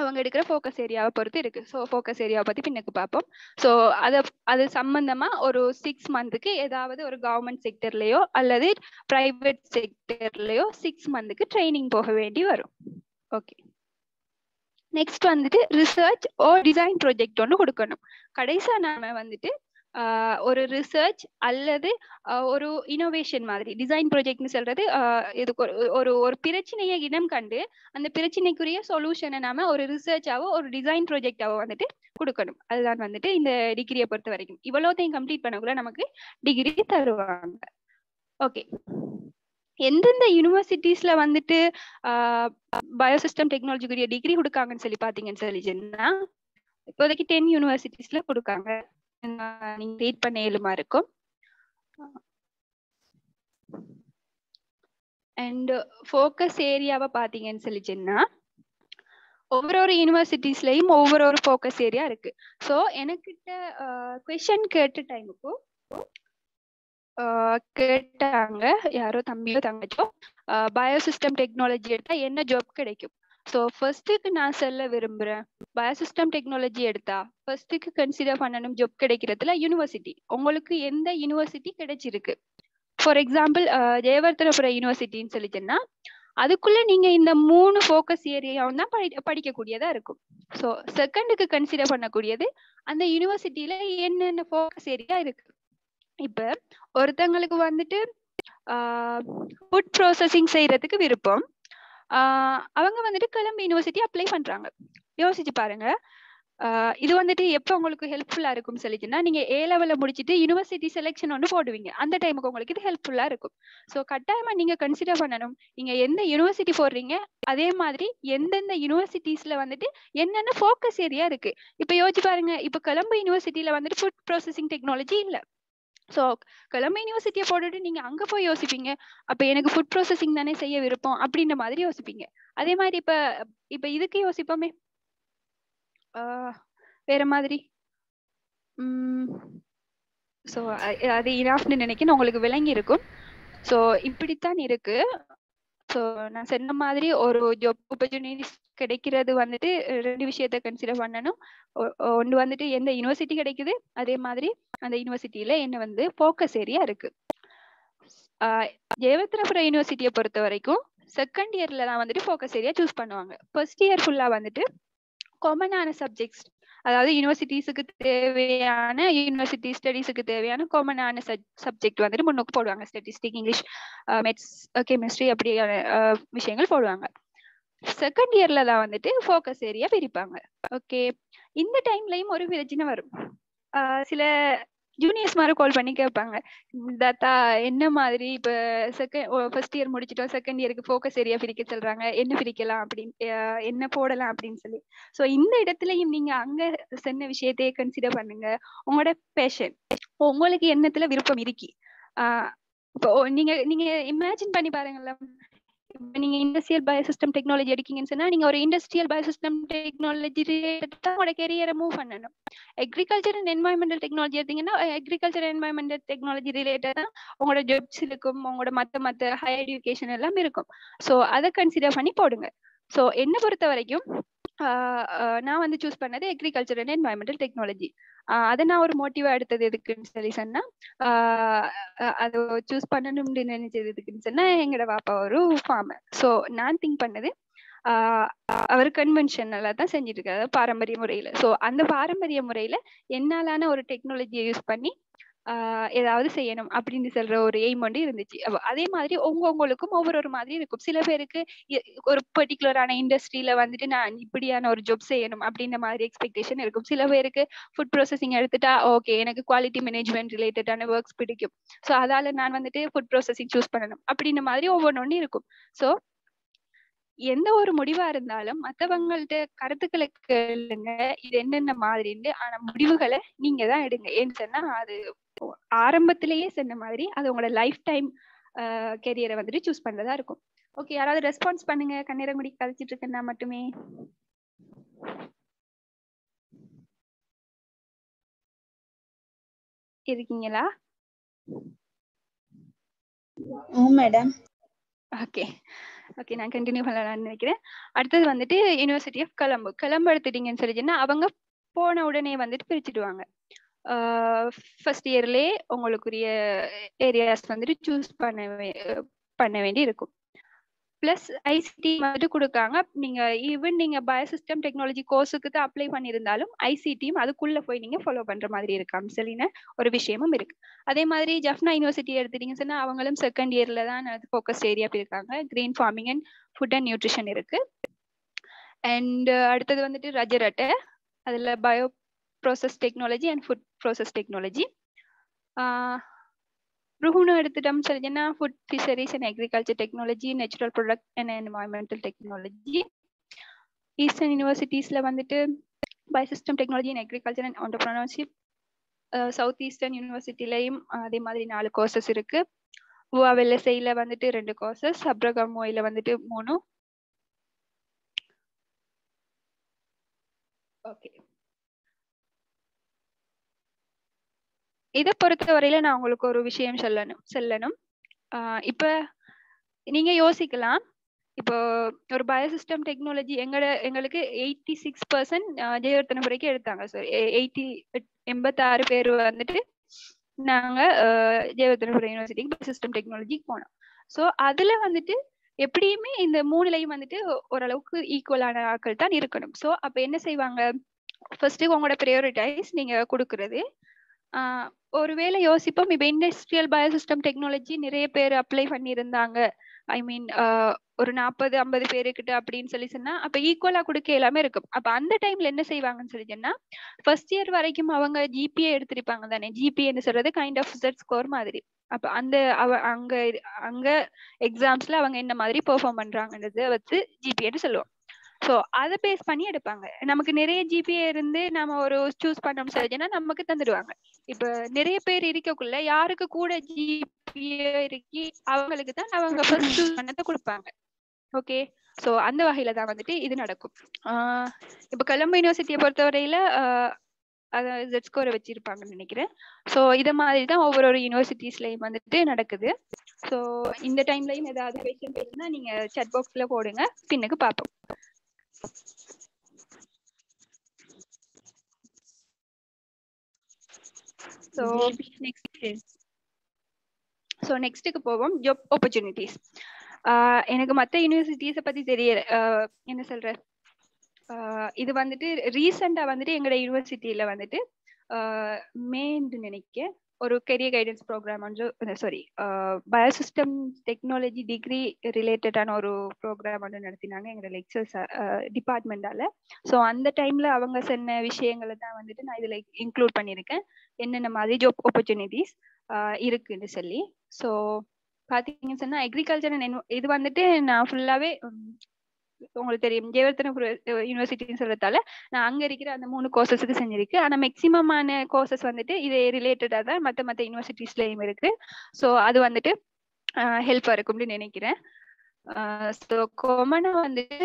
அவங்க எடுக்கிற ஃபோக்கஸ் ஏரியாவை பொறுத்து இருக்கு. ஸோ ஃபோக்கஸ் ஏரியாவை பத்தி பின்னுக்கு பார்ப்போம் ஸோ அதை அது சம்பந்தமா ஒரு சிக்ஸ் மந்த்துக்கு ஏதாவது ஒரு கவர்மெண்ட் செக்டர்லயோ அல்லது பிரைவேட் செக்டர்லயோ சிக்ஸ் மந்த்துக்கு ட்ரைனிங் போக வேண்டி வரும். ஓகே நெக்ஸ்ட் வந்துட்டு ரிசர்ச் ஓ டிசைன் ப்ராஜெக்ட் ஒன்று கொடுக்கணும். கடைசியாக நாம வந்துட்டு ஒரு ரிசர்ச் அல்லது ஒரு இனோவேஷன் மாதிரி டிசைன் ப்ராஜெக்ட்னு சொல்றது இதுக்கு ஒரு ஒரு பிரச்சனையை இனம் கண்டு அந்த பிரச்சனைக்குரிய சொல்யூஷனை நாம ஒரு ரிசர்ச்சாவோ ஒரு டிசைன் ப்ராஜெக்டாவோ வந்துட்டு கொடுக்கணும். அதுதான் வந்துட்டு இந்த டிகிரியை பொறுத்த வரைக்கும். இவ்வளோத்தையும் கம்ப்ளீட் பண்ணக்குள்ள நமக்கு டிகிரி தருவாங்க. ஓகே எந்தெந்த யூனிவர்சிட்டிஸ்ல வந்துட்டு பயோசிஸ்டம் டெக்னாலஜிக்குரிய டிகிரி கொடுக்காங்கன்னு சொல்லி பாத்தீங்கன்னு சொல்லி இப்போதைக்கு டென் யூனிவர்சிட்டிஸ்ல கொடுக்காங்க. நீங்க ரீட் பண்ண ஏழுமா இருக்கும். அண்ட் ஃபோக்கஸ் ஏரியாவை பாத்தீங்கன்னு சொல்லிச்சுன்னா ஒவ்வொரு ஒரு யூனிவர்சிட்டிஸ்லயும் ஒவ்வொரு ஒரு ஃபோக்கஸ் ஏரியா இருக்கு. ஸோ எனக்கிட்ட கொஷின் கேட்ட டைமுக்கும் கேட்டாங்க யாரோ தம்பியோ தங்கச்சோ பயோசிஸ்டம் டெக்னாலஜி எடுத்தா என்ன ஜாப் கிடைக்கும்? ஸோ ஃபர்ஸ்ட்டுக்கு நான் சொல்ல விரும்புகிறேன் பயோசிஸ்டம் டெக்னாலஜி எடுத்தா ஃபர்ஸ்ட்டுக்கு கன்சிடர் பண்ணணும் ஜாப் கிடைக்கிறதுல யூனிவர்சிட்டி உங்களுக்கு எந்த யூனிவர்சிட்டி கிடைச்சிருக்கு? ஃபார் எக்ஸாம்பிள் ஜெயவர்தனபுர யூனிவர்சிட்டின்னு சொல்லிச்சுன்னா அதுக்குள்ள நீங்க இந்த மூணு ஃபோக்கஸ் ஏரியாவும் தான் படி படிக்கக்கூடியதா இருக்கும். ஸோ செகண்டுக்கு கன்சிடர் பண்ணக்கூடியது அந்த யூனிவர்சிட்டியில என்னென்ன ஃபோக்கஸ் ஏரியா இருக்கு? இப்ப ஒருத்தங்களுக்கு வந்துட்டு ஃபுட் ப்ராசஸிங் செய்யறதுக்கு விருப்பம். அவங்க வந்துட்டு கிளம்பி யூனிவர்சிட்டி அப்ளை பண்றாங்க. யோசிச்சு பாருங்க. இது வந்துட்டு எப்போ உங்களுக்கு ஹெல்ப்ஃபுல்லா இருக்கும் சொல்லிச்சுன்னா நீங்க ஏ லெவல்ல முடிச்சுட்டு யூனிவர்சிட்டி செலெக்ஷன் ஒன்று போடுவீங்க. அந்த டைமுக்கு உங்களுக்கு இது ஹெல்ப்ஃபுல்லா இருக்கும். ஸோ கட்டாயமா நீங்க கன்சிடர் பண்ணணும். நீங்க எந்த யூனிவர்சிட்டி போடுறீங்க? அதே மாதிரி எந்தெந்த யூனிவர்சிட்டிஸ்ல வந்துட்டு என்னென்ன ஃபோக்கஸ் ஏரியா இருக்கு? இப்போ யோசிச்சு பாருங்க. இப்போ கொலம்பு யூனிவர்சிட்டியில வந்துட்டு ஃபுட் ப்ராசஸிங் டெக்னாலஜி இல்லை. ஸோ கொலம்பு யூனிவர்சிட்டியை போட்டுட்டு நீங்க அங்க போய் யோசிப்பீங்க. அப்ப எனக்கு ஃபுட் ப்ராசஸிங் தானே செய்ய விருப்பம் அப்படின்ற மாதிரி யோசிப்பீங்க. அதே மாதிரி இப்ப இப்ப இதுக்கு யோசிப்போமே. வேற மாதிரி. ஸோ அது இனாஃப்னு நினைக்கிறேன். உங்களுக்கு விளங்கி இருக்கும். ஸோ இப்படித்தான் இருக்கு. ஸோ நான் சொன்ன மாதிரி ஒரு ஜாப் ஆப்பர்ச்சுனிட்டிஸ் கிடைக்கிறது வந்துட்டு ரெண்டு விஷயத்த கன்சிடர் பண்ணணும். ஒன்று வந்துட்டு எந்த யூனிவர்சிட்டி கிடைக்குது அதே மாதிரி அந்த யூனிவர்சிட்டியில என்ன வந்து ஃபோக்கஸ் ஏரியா இருக்கு. ஜெயவர்த்தனபுர யூனிவர்சிட்டியை பொறுத்த வரைக்கும் செகண்ட் இயர்ல தான் வந்துட்டு ஃபோக்கஸ் ஏரியா சூஸ் பண்ணுவாங்க. ஃபர்ஸ்ட் இயர் ஃபுல்லா வந்துட்டு காமனான சப்ஜெக்ட்ஸ் அதாவது யூனிவர்சிட்டிஸுக்கு தேவையான யூனிவர்சிட்டி ஸ்டடீஸுக்கு தேவையான காமனான சப்ஜெக்ட் வந்துட்டு முன்னுக்கு போடுவாங்க. ஸ்டட்டிஸ்டிக் இங்கிலீஷ் மெட்ஸ் கெமிஸ்ட்ரி அப்படியான விஷயங்கள் போடுவாங்க. செகண்ட் இயர்ல தான் வந்துட்டு ஃபோக்கஸ் ஏரியா பிரிப்பாங்க. ஓகே இந்த டைம்லயும் ஒரு பிரச்சனை வரும். சில ஜூனியர்ஸ் மாதிரி கால் பண்ணி கேட்பாங்க. தாத்தா என்ன மாதிரி இப்ப செகண்ட் ஃபர்ஸ்ட் இயர் முடிச்சிட்டோம். செகண்ட் இயருக்கு ஃபோக்கஸ் ஏரியா பிரிக்க சொல்றாங்க. என்ன பிரிக்கலாம் அப்படின்னு என்ன போடலாம் அப்படின்னு சொல்லி. சோ இந்த இடத்துலயும் நீங்க அங்க சொன்ன விஷயத்தையே கன்சிடர் பண்ணுங்க. உங்களோட பேஷன் உங்களுக்கு என்னத்துல விருப்பம் இருக்கி. ஆஹ் இப்போ நீங்க நீங்க இமேஜின் பண்ணி பாருங்களேன். நீங்க இண்டஸ்ட்ரியல் பயோசிஸ்டம் டெக்னாலஜி எடுக்கீங்கன்னு சொன்னா நீங்க ஒரு இண்டஸ்ட்ரியல் பயோசிஸ்டம் டெக்னாலஜி தான் உங்களோட கெரியரை மூவ் பண்ணணும். அக்ரிகல்ச்சர் அண்ட் என்வாயன்மெண்டல் டெக்னாலஜி எடுத்தீங்கன்னா அக்ரிகல்ச்சர் என்வாயன்மெண்டல் டெக்னாலஜி ரிலேட்டடா உங்களோட ஜாப்ஸ் இருக்கும் உங்களோட மத்த மத்த ஹையர் எஜுகேஷன் எல்லாம் இருக்கும். ஸோ அதை கன்சிடர் பண்ணி போடுங்க. ஸோ என்னை பொறுத்த வரைக்கும் நான் வந்து சூஸ் பண்ணது அக்ரிகல்ச்சர் அண்ட் என்வாயன்மெண்டல் டெக்னாலஜி அதை நான் ஒரு மோட்டிவா எடுத்தது எதுக்குன்னு சொல்லி சொன்னா அதை சூஸ் பண்ணணும்னு நினைச்சது எதுக்குன்னு சொன்னா எங்களோட பாப்பா ஒரு ஃபார்மர் ஸோ நான் திங்க் பண்ணது அவர் கன்வென்ஷனலா தான் செஞ்சுட்டு இருக்காரு பாரம்பரிய முறையில. ஸோ அந்த பாரம்பரிய முறையில என்னாலான ஒரு டெக்னாலஜியை யூஸ் பண்ணி ஏதாவது செய்யணும் அப்படின்னு சொல்ற ஒரு எய்ம் வந்து இருந்துச்சு. அதே மாதிரி உங்கவங்களுக்கும் ஒவ்வொரு ஒரு மாதிரி இருக்கும். சில பேருக்கு ஒரு பர்டிகுலரான இண்டஸ்ட்ரியில வந்துட்டு நான் இப்படியான ஒரு ஜாப் செய்யணும் அப்படின்ற மாதிரி எக்ஸ்பெக்டேஷன் இருக்கும். சில பேருக்கு ஃபுட் ப்ராசஸிங் எடுத்துட்டா ஓகே எனக்கு குவாலிட்டி மேனேஜ்மெண்ட் ரிலேட்டடான ஒர்க்ஸ் பிடிக்கும். ஸோ அதால நான் வந்துட்டு ஃபுட் ப்ராசஸிங் சூஸ் பண்ணணும் அப்படின்ற மாதிரி ஒவ்வொன்று இருக்கும். ஸோ எந்த ஒரு முடிவா இருந்தாலும் மத்தவங்கள்ட்ட கருத்துக்களை கேளுங்க. இது என்னென்ன மாதிரின்னு ஆனா முடிவுகளை நீங்க தான் எடுங்க. ஏன்னு சொன்னா அது ஆரம்பத்திலேயே சொன்ன மாதிரி அது உங்களோட லைஃப் டைம் கெரியரை வந்துட்டு சூஸ் பண்றதா இருக்கும். ஓகே யாராவது ரெஸ்பான்ஸ் பண்ணுங்க. கண்ணீரங்குடி கழிச்சிட்டு இருக்கேன்னா மட்டுமே. இருக்கீங்களா? மேடம் ஓகே ஓகே நான் கண்டினியூ பண்ணலாம்னு நினைக்கிறேன். அடுத்தது வந்துட்டு யூனிவர்சிட்டி ஆஃப் கொலம்பு கொலம்பு எடுத்துட்டீங்கன்னு சொல்லிச்சுன்னா அவங்க போன உடனே வந்துட்டு பிரிச்சுடுவாங்க. ஃபர்ஸ்ட் இயர்லேயே உங்களுக்குரிய ஏரியாஸ் வந்துட்டு சூஸ் பண்ண வே- பண்ண வேண்டி இருக்கும் ப்ளஸ் ஐசிடி வந்துட்டு கொடுக்காங்க. நீங்க ஈவன் நீங்க பயோசிஸ்டம் டெக்னாலஜி கோர்ஸுக்கு தான் அப்ளை பண்ணியிருந்தாலும் ஐசிடியும் அதுக்குள்ள போய் நீங்க ஃபாலோ பண்ற மாதிரி இருக்கு. சொல்லின ஒரு விஷயமும் இருக்கு. அதே மாதிரி ஜஃப்னா யூனிவர்சிட்டி எடுத்துட்டீங்கன்னு சொன்னா அவங்களும் செகண்ட் இயர்ல தான் ஃபோக்கஸ் ஏரியா போயிருக்காங்க green farming and food and nutrition இருக்கு. அண்ட் அடுத்தது வந்துட்டு ரஜரட்டை அதுல bio process technology and food process technology Ruhuna எடுத்துட்டோம் சொல்லிச்சுன்னா food fisheries and agriculture technology natural product and environmental technology eastern யூனிவர்சிட்டிஸ்ல வந்துட்டு biosystem technology and agriculture and entrepreneurship south eastern யூனிவர்சிட்டிலையும் அதே மாதிரி நாலு கோர்சஸ் இருக்கு உவாவெல்லசையில வந்துட்டு ரெண்டு கோர்சஸ் அப்ரகமோயில வந்துட்டு மூணு ஓகே இதை பொறுத்தவரையில நான் உங்களுக்கு ஒரு விஷயம் சொல்லணும். சொல்லணும் இப்ப நீங்க யோசிக்கலாம். இப்போ ஒரு பயோசிஸ்டம் டெக்னாலஜி எங்கட எங்களுக்கு எயிட்டி சிக்ஸ் பர்சன்ட் ஜெயவர்த்தன முறைக்கு எடுத்தாங்க. சார் எயிட்டி எண்பத்தாறு பேர் வந்துட்டு நாங்க ஜெயவர்த்தனபுரம் யூனிவர்சிட்டிக்கு பயோசிஸ்டம் டெக்னாலஜிக்கு போனோம். ஸோ அதுல வந்துட்டு எப்படியுமே இந்த மூணுலையும் வந்துட்டு ஓரளவுக்கு ஈக்குவலான ஆட்கள் தான் இருக்கணும். ஸோ அப்ப என்ன செய்வாங்க? ஃபர்ஸ்ட் உங்களோட ப்ரையோரிட்டைஸ் நீங்க கொடுக்கறது. ஒருவேளை யோசிப்போம். இப்போ இண்டஸ்ட்ரியல் பயோசிஸ்டம் டெக்னாலஜி நிறைய பேர் அப்ளை பண்ணியிருந்தாங்க. ஐ மீன் ஒரு நாற்பது ஐம்பது பேருக்கிட்ட அப்படின்னு சொல்லி சொன்னா அப்ப ஈக்குவலா கொடுக்க எல்லாமே இருக்கும். அப்ப அந்த டைம்ல என்ன செய்வாங்கன்னு சொல்லி சொன்னா ஃபர்ஸ்ட் இயர் வரைக்கும் அவங்க ஜிபிஏ எடுத்திருப்பாங்க தானே. ஜிபிஏன்னு சொல்றது கைண்ட் ஆஃப் செட் ஸ்கோர் மாதிரி. அப்ப அந்த அவ அங்க அங்க எக்ஸாம்ஸ்ல அவங்க என்ன மாதிரி பெர்ஃபார்ம் பண்றாங்கன்றதை வச்சு ஜிபிஏன்னு சொல்லுவோம். ஸோ அதை பேஸ் பண்ணி எடுப்பாங்க. நமக்கு நிறைய ஜிபிஏ இருந்து நாம ஒரு சூஸ் பண்ணோம்னு சொல்லிச்சுன்னா நமக்கு தந்துடுவாங்க. இப்ப நிறைய பேர் இருக்கக்குள்ள யாருக்கு கூட ஜிபிஏ இருக்கி அவங்களுக்கு தான் அவங்க ஃபர்ஸ்ட் சூஸ் பண்ணதை கொடுப்பாங்க. ஓகே ஸோ அந்த வகையில தான் வந்துட்டு இது நடக்கும். ஆஹ் இப்ப கொலம்பு யூனிவர்சிட்டியை பொறுத்தவரையில அதாவது ஜெட் ஸ்கோரை வச்சிருப்பாங்கன்னு நினைக்கிறேன். ஸோ இதை மாதிரி தான் ஒவ்வொரு யூனிவர்சிட்டிஸ்லையும் வந்துட்டு நடக்குது. ஸோ இந்த டைம்லயும் ஏதாவது கொஸ்டின் இருந்தா நீங்க chat பாக்ஸ்ல போடுங்க. பின்னுக்கு பார்ப்போம் ஸோ நெக்ஸ்ட் ஸோ நெக்ஸ்ட்டுக்கு போவோம். ஜாப் ஆப்பர்ச்சுனிட்டிஸ் எனக்கு மற்ற யூனிவர்சிட்டிஸை பத்தி தெரியல. என்ன சொல்ற? இது வந்துட்டு ரீசெண்டா வந்துட்டு எங்களோட யூனிவர்சிட்டியில வந்துட்டு மேன்னு நினைக்க ஒரு கெரியர் கைடன்ஸ் ப்ரோக்ராம் வந்து சாரி பயோசிஸ்டம் டெக்னாலஜி டிகிரி ரிலேட்டடான ஒரு ப்ரோக்ராம் வந்து நடத்தினாங்க எங்களோட லெக்சர்ஸ் டிபார்ட்மெண்டால ஸோ அந்த டைம்ல அவங்க சொன்ன விஷயங்களை தான் வந்துட்டு நான் இதில் இன்க்ளூட் பண்ணியிருக்கேன். என்னென்ன மாதிரி ஜாப் ஆப்பர்ச்சுனிட்டிஸ் இருக்குன்னு சொல்லி. ஸோ பார்த்தீங்கன்னு சொன்னால் அக்ரிகல்ச்சர் இது வந்துட்டு நான் ஃபுல்லாகவே உங்களுக்கு தெரியும். ஜெயவர்த்தனபுர யூனிவர்சிட்டின்னு சொல்றதால நான் அங்க இருக்கிற அந்த மூணு கோர்சஸுக்கு செஞ்சிருக்கு. ஆனா மேக்சிமமான கோர்சஸ் வந்துட்டு இது ரிலேட்டடா தான் மற்ற மற்ற யூனிவர்சிட்டிஸ்லயும் இருக்கு. ஸோ அது வந்துட்டு ஹெல்ப்பா இருக்கும்னு நினைக்கிறேன். ஸோ கொமனா வந்துட்டு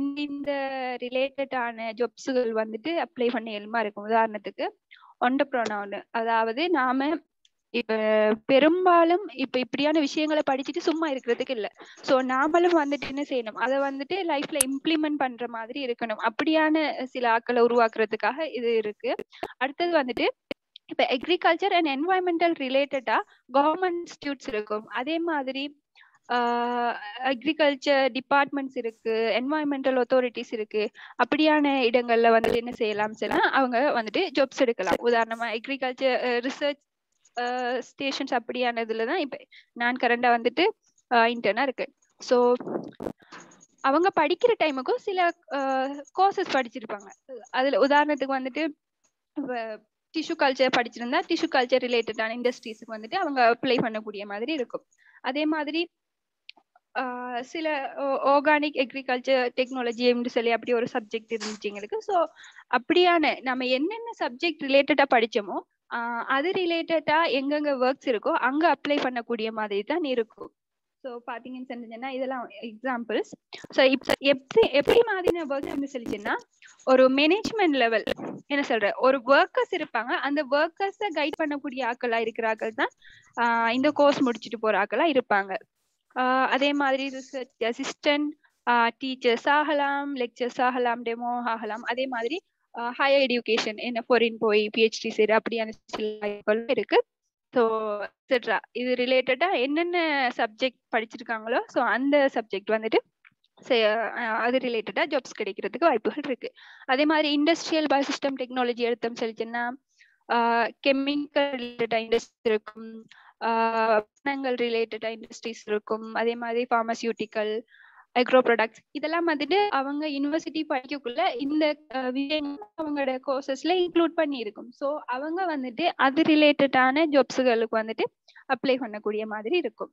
இந்த இந்த ரிலேட்டடான ஜாப்ஸுகள் வந்துட்டு அப்ளை பண்ண எலுமா இருக்கும். உதாரணத்துக்கு ஒண்டப்ரோனவுன் அதாவது நாம இப்ப பெரும்பாலும் இப்ப இப்படியான விஷயங்களை படிச்சுட்டு சும்மா இருக்கிறதுக்கு இல்ல. சோ நாமளும் வந்துட்டு என்ன செய்யணும்? அதை வந்துட்டு லைஃப்ல இம்ப்ளிமெண்ட் பண்ற மாதிரி இருக்கணும். அப்படியான சில ஆக்களை உருவாக்குறதுக்காக இது இருக்கு. அடுத்தது வந்துட்டு இப்ப அக்ரிகல்ச்சர் அண்ட் என்வாயன்மெண்டல் ரிலேட்டடா கவர்மெண்ட் இன்ஸ்டியூட்ஸ் இருக்கும். அதே மாதிரி அக்ரிகல்ச்சர் டிபார்ட்மெண்ட்ஸ் இருக்கு என்வாயன்மெண்டல் அத்தாரிட்டிஸ் இருக்கு. அப்படியான இடங்கள்ல வந்துட்டு என்ன செய்யலாம்? சொன்னா அவங்க வந்துட்டு ஜாப்ஸ் எடுக்கலாம். உதாரணமா அக்ரிகல்ச்சர் ரிசர்ச் ஸ்டேஷன்ஸ் அப்படியானதுல தான் இப்போ நான் கரண்டா வந்துட்டு இன்டர்னா இருக்கு ஸோ அவங்க படிக்கிற டைமுக்கும் சில கோர்சஸ் படிச்சிருப்பாங்க. அதுல உதாரணத்துக்கு வந்துட்டு டிஷ்யூ கல்ச்சர் படிச்சிருந்தா டிஷ்யூ கல்ச்சர் ரிலேட்டடான இண்டஸ்ட்ரீஸுக்கு வந்துட்டு அவங்க அப்ளை பண்ணக்கூடிய மாதிரி இருக்கும். அதே மாதிரி சில ஆர்கானிக் அக்ரிகல்ச்சர் டெக்னாலஜி சொல்லி அப்படி ஒரு சப்ஜெக்ட் இருந்துச்சு எங்களுக்கு. ஸோ அப்படியான நம்ம என்னென்ன சப்ஜெக்ட் ரிலேட்டடா படிச்சோமோ அது ரிலேட்டடா எங்கெங்க ஒர்க்ஸ் இருக்கோ அங்க அப்ளை பண்ணக்கூடிய மாதிரி தான் இருக்கும். ஸோ பார்த்தீங்கன்னு சொன்னீங்கன்னா இதெல்லாம் எக்ஸாம்பிள்ஸ் ஸோ இப்போ எப்படி எப்படி மாதிரி ஒர்க் சொல்லிச்சுன்னா ஒரு மேனேஜ்மெண்ட் லெவல் என்ன சொல்ற ஒரு ஒர்க்கர்ஸ் இருப்பாங்க. அந்த ஒர்க்கர்ஸை கைட் பண்ணக்கூடிய ஆக்களா இருக்கிற ஆக்கள் தான் இந்த கோர்ஸ் முடிச்சுட்டு போற ஆக்களா இருப்பாங்க. அதே மாதிரி ரிசர்ச் அசிஸ்டன்ட் டீச்சர்ஸ் ஆகலாம் லெக்சர்ஸ் ஆகலாம் டெமோ ஆகலாம். அதே மாதிரி ஹையர் எஜுகேஷன் என்ன ஃபாரின் போய் பிஹெச்டி சரி அப்படியான சில இருக்கு. ஸோ எக்ஸெட்ரா இது ரிலேட்டடா என்னென்ன சப்ஜெக்ட் படிச்சிருக்காங்களோ ஸோ அந்த சப்ஜெக்ட் வந்துட்டு அது ரிலேட்டடா ஜாப்ஸ் கிடைக்கிறதுக்கு வாய்ப்புகள் இருக்கு. அதே மாதிரி இண்டஸ்ட்ரியல் பயோசிஸ்டம் டெக்னாலஜி எடுத்தோம் சொல்லிச்சுன்னா கெமிக்கல் ரிலேட்டடா இண்டஸ்ட்ரி இருக்கும். பணங்கள் ரிலேட்டடா இண்டஸ்ட்ரீஸ் இருக்கும். அதே மாதிரி ஃபார்மசியூட்டிக்கல் அக்ரோ ப்ராடக்ட்ஸ் இதெல்லாம் வந்துட்டு அவங்க யூனிவர்சிட்டி படிக்கக்குள்ள இந்த விஷயங்கள் அவங்களோட கோர்சஸ்ல இன்க்ளூட் பண்ணி இருக்கும் ஸோ அவங்க வந்துட்டு அது ரிலேட்டடான ஜாப்ஸுகளுக்கு வந்துட்டு அப்ளை பண்ணக்கூடிய மாதிரி இருக்கும்.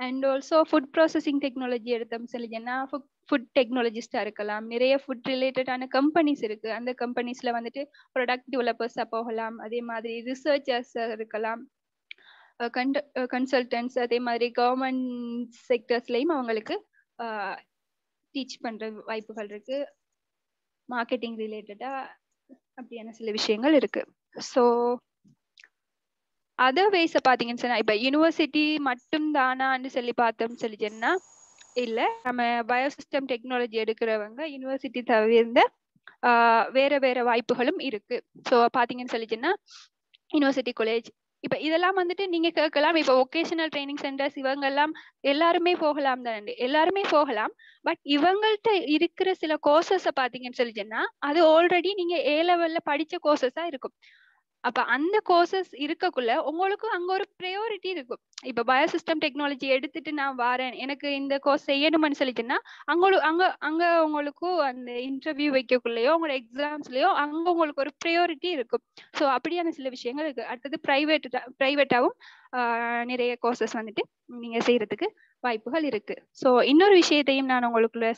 And also food processing technology எடுத்தோம் சொல்லிங்கன்னா ஃபுட் டெக்னாலஜிஸ்டாக இருக்கலாம். நிறைய ஃபுட் ரிலேட்டடான கம்பெனிஸ் இருக்குது அந்த கம்பெனிஸில் வந்துட்டு ப்ராடக்ட் டெவலப்பர்ஸாக போகலாம். அதே மாதிரி ரிசர்ச்சர்ஸாக இருக்கலாம். கன்சல்டன்ஸ் அதே மாதிரி கவர்மெண்ட் செக்டர்ஸ்லையும் அவங்களுக்கு டீச் பண்ற வாய்ப்புகள் இருக்கு. மார்க்கெட்டிங் ரிலேட்டடா அப்படியான சில விஷயங்கள் இருக்கு. ஸோ அதர் வேஸ பாத்தீங்கன்னு சொன்னா இப்ப யூனிவர்சிட்டி மட்டும் தானான்னு சொல்லி பார்த்தோம்னு சொல்லி சொன்னா இல்ல நம்ம பயோசிஸ்டம் டெக்னாலஜி எடுக்கிறவங்க யூனிவர்சிட்டி தவிர்ந்த வேற வேற வாய்ப்புகளும் இருக்கு. ஸோ பாத்தீங்கன்னு சொல்லிச்சுன்னா யூனிவர்சிட்டி காலேஜ் இப்ப இதெல்லாம் வந்துட்டு நீங்க கேட்கலாம். இப்ப ஒகேஷனல் ட்ரைனிங் சென்டர்ஸ் இவங்க எல்லாம் எல்லாருமே போகலாம் தான். எல்லாருமே போகலாம். பட் இவங்கள்ட்ட இருக்கிற சில கோர்சஸ பாத்தீங்கன்னு சொல்லிச்சுன்னா அது ஆல்ரெடி நீங்க ஏ லெவல்ல படிச்ச கோர்சஸா இருக்கும். அப்ப அந்த கோர்சஸ் இருக்கக்குள்ள உங்களுக்கு அங்க ஒரு ப்ரையாரிட்டி இருக்கும். இப்ப பயோசிஸ்டம் டெக்னாலஜி எடுத்துட்டு நான் வரேன் எனக்கு இந்த கோர்ஸ் செய்யணும்னு சொல்லிட்டுன்னா அங்க அங்க அங்க உங்களுக்கு அந்த இன்டர்வியூ வைக்கக்குள்ளயோ உங்களோட எக்ஸாம்ஸ்லயோ அங்க உங்களுக்கு ஒரு ப்ரையாரிட்டி இருக்கும். ஸோ அப்படியான சில விஷயங்கள் இருக்கு. அடுத்தது பிரைவேட் பிரைவேட்டாவும் நிறைய கோர்சஸ் வந்துட்டு நீங்க செய்யறதுக்கு வாய்ப்புகள் இருக்கு. ஸோ இன்னொரு விஷயத்தையும் நான் உங்களுக்குள்ள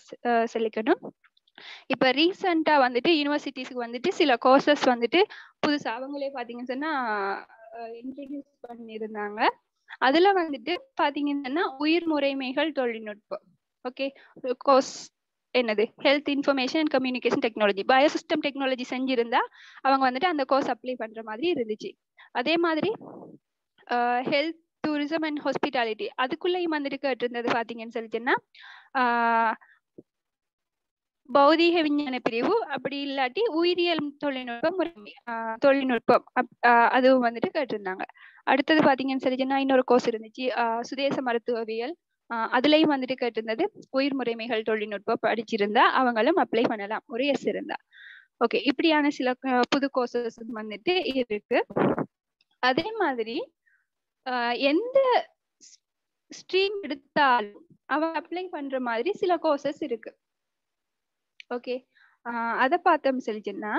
சொல்லிக்கணும் இப்ப ரீசெண்டா வந்துட்டு யூனிவர்சிட்டிஸ்க்கு வந்துட்டு சில கோர்சஸ் வந்துட்டு புதுசா அவங்களே பாத்தீங்கன்னு சொன்னா இன்ட்ரடியூஸ் பண்ணியிருந்தாங்க. அதுல வந்துட்டு பாத்தீங்கன்னா உயிர் முறைமைகள் தொழில்நுட்பம். ஓகே கோர்ஸ் என்னது? Health information and communication technology bio system technology செஞ்சிருந்தா அவங்க வந்துட்டு அந்த கோர்ஸ் அப்ளை பண்ற மாதிரி இருந்துச்சு. அதே மாதிரி ஹெல்த் டூரிசம் அண்ட் ஹாஸ்பிட்டாலிட்டி அதுக்குள்ளேயும் வந்துட்டு கேட்டிருந்தது பாத்தீங்கன்னு சொல்லிட்டுன்னா பௌதீக விஞ்ஞான பிரிவு அப்படி இல்லாட்டி உயிரியல் தொழில்நுட்ப முறைமை தொழில்நுட்பம் அதுவும் வந்துட்டு கேட்டிருந்தாங்க. அடுத்தது பாத்தீங்கன்னு சொல்லிச்சுன்னா இன்னொரு கோர்ஸ் இருந்துச்சு சுதேச மருத்துவவியல். அதுலயும் வந்துட்டு கேட்டிருந்தது உயிர் முறைமைகள் தொழில்நுட்பம் படிச்சிருந்தா அவங்களும் அப்ளை பண்ணலாம் ஒரு எஸ் இருந்தா. ஓகே இப்படியான சில புது கோர்சஸ் வந்துட்டு இருக்கு. அதே மாதிரி எந்த ஸ்ட்ரீம் எடுத்தாலும் அவன் அப்ளை பண்ற மாதிரி சில கோர்சஸ் இருக்கு. ஓகே அதை பார்த்தோம் சொல்லிச்சுன்னா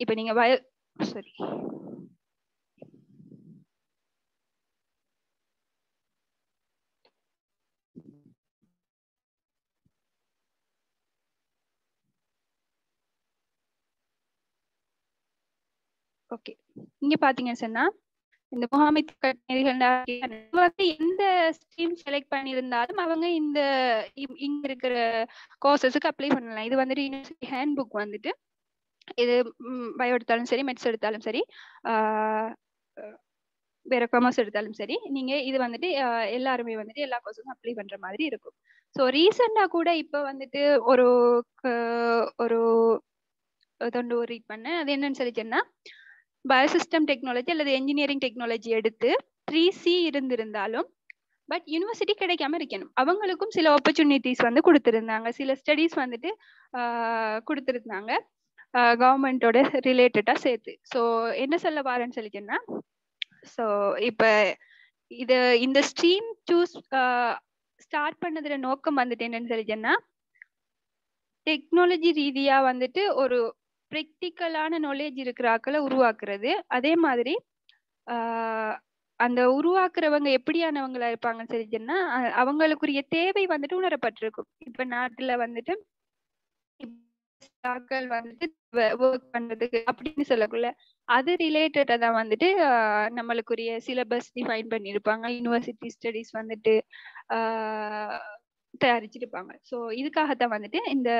இப்ப நீங்க வய சாரி ஓகே இங்க பாத்தீங்க சொன்னா இந்த முகாமித் கட்டளைகள் எந்த ஸ்ட்ரீம் செலக்ட் பண்ணியிருந்தாலும் அவங்க இந்த இங்க இருக்கிற கோர்சஸுக்கு அப்ளை பண்ணலாம். இது வந்துட்டு யூனிவர்சிட்டி ஹேண்ட் புக் வந்துட்டு. இது பயோ எடுத்தாலும் சரி மெட்ஸ் எடுத்தாலும் சரி ஆஹ் வேற காமர்ஸ் எடுத்தாலும் சரி நீங்க இது வந்துட்டு எல்லாருமே வந்துட்டு எல்லா கோர்ஸஸும் அப்ளை பண்ற மாதிரி இருக்கும். ஸோ ரீசெண்டா கூட இப்போ வந்துட்டு ஒரு ஒரு தொண்டு ரீட் பண்ணேன். அது என்னன்னு சொல்லிச்சேன்னா பயோசிஸ்டம் டெக்னாலஜி அல்லது என்ஜினியரிங் டெக்னாலஜி எடுத்து த்ரீ சி இருந்திருந்தாலும் பட் யூனிவர்சிட்டி கிடைக்காம இருக்கணும். அவங்களுக்கும் சில ஆப்பர்ச்சுனிட்டிஸ் வந்து கொடுத்துருந்தாங்க. சில ஸ்டடீஸ் வந்துட்டு கொடுத்துருந்தாங்க. கவர்மெண்டோட ரிலேட்டடாக சேர்த்து. ஸோ என்ன சொல்ல வரேன்னு சொல்லிட்டேன்னா ஸோ இப்போ இது இந்த ஸ்ட்ரீம் சூஸ் ஸ்டார்ட் பண்ணதுல நோக்கம் வந்துட்டு என்னன்னு சொல்லிட்டேன்னா டெக்னாலஜி ரீதியாக வந்துட்டு ஒரு ப்ரெக்டிக்கலான நாலேஜ் இருக்கிற ஆக்களை உருவாக்குறது. அதே மாதிரி அந்த உருவாக்குறவங்க எப்படியானவங்களா இருப்பாங்கன்னு சொல்லிச்சுன்னா அவங்களுக்குரிய தேவை வந்துட்டு உணரப்பட்டிருக்கும். இப்ப நாட்டுல வந்துட்டு ஆக்கள் வந்துட்டு ஒர்க் பண்றதுக்கு அப்படின்னு சொல்லக்குள்ள அது ரிலேட்டடா தான் வந்துட்டு நம்மளுக்குரிய சிலபஸ் டிஃபைன் பண்ணியிருப்பாங்க யூனிவர்சிட்டி ஸ்டடீஸ் வந்துட்டு ஆஹ் தயாரிச்சிருப்பாங்க. ஸோ இதுக்காகத்தான் வந்துட்டு இந்த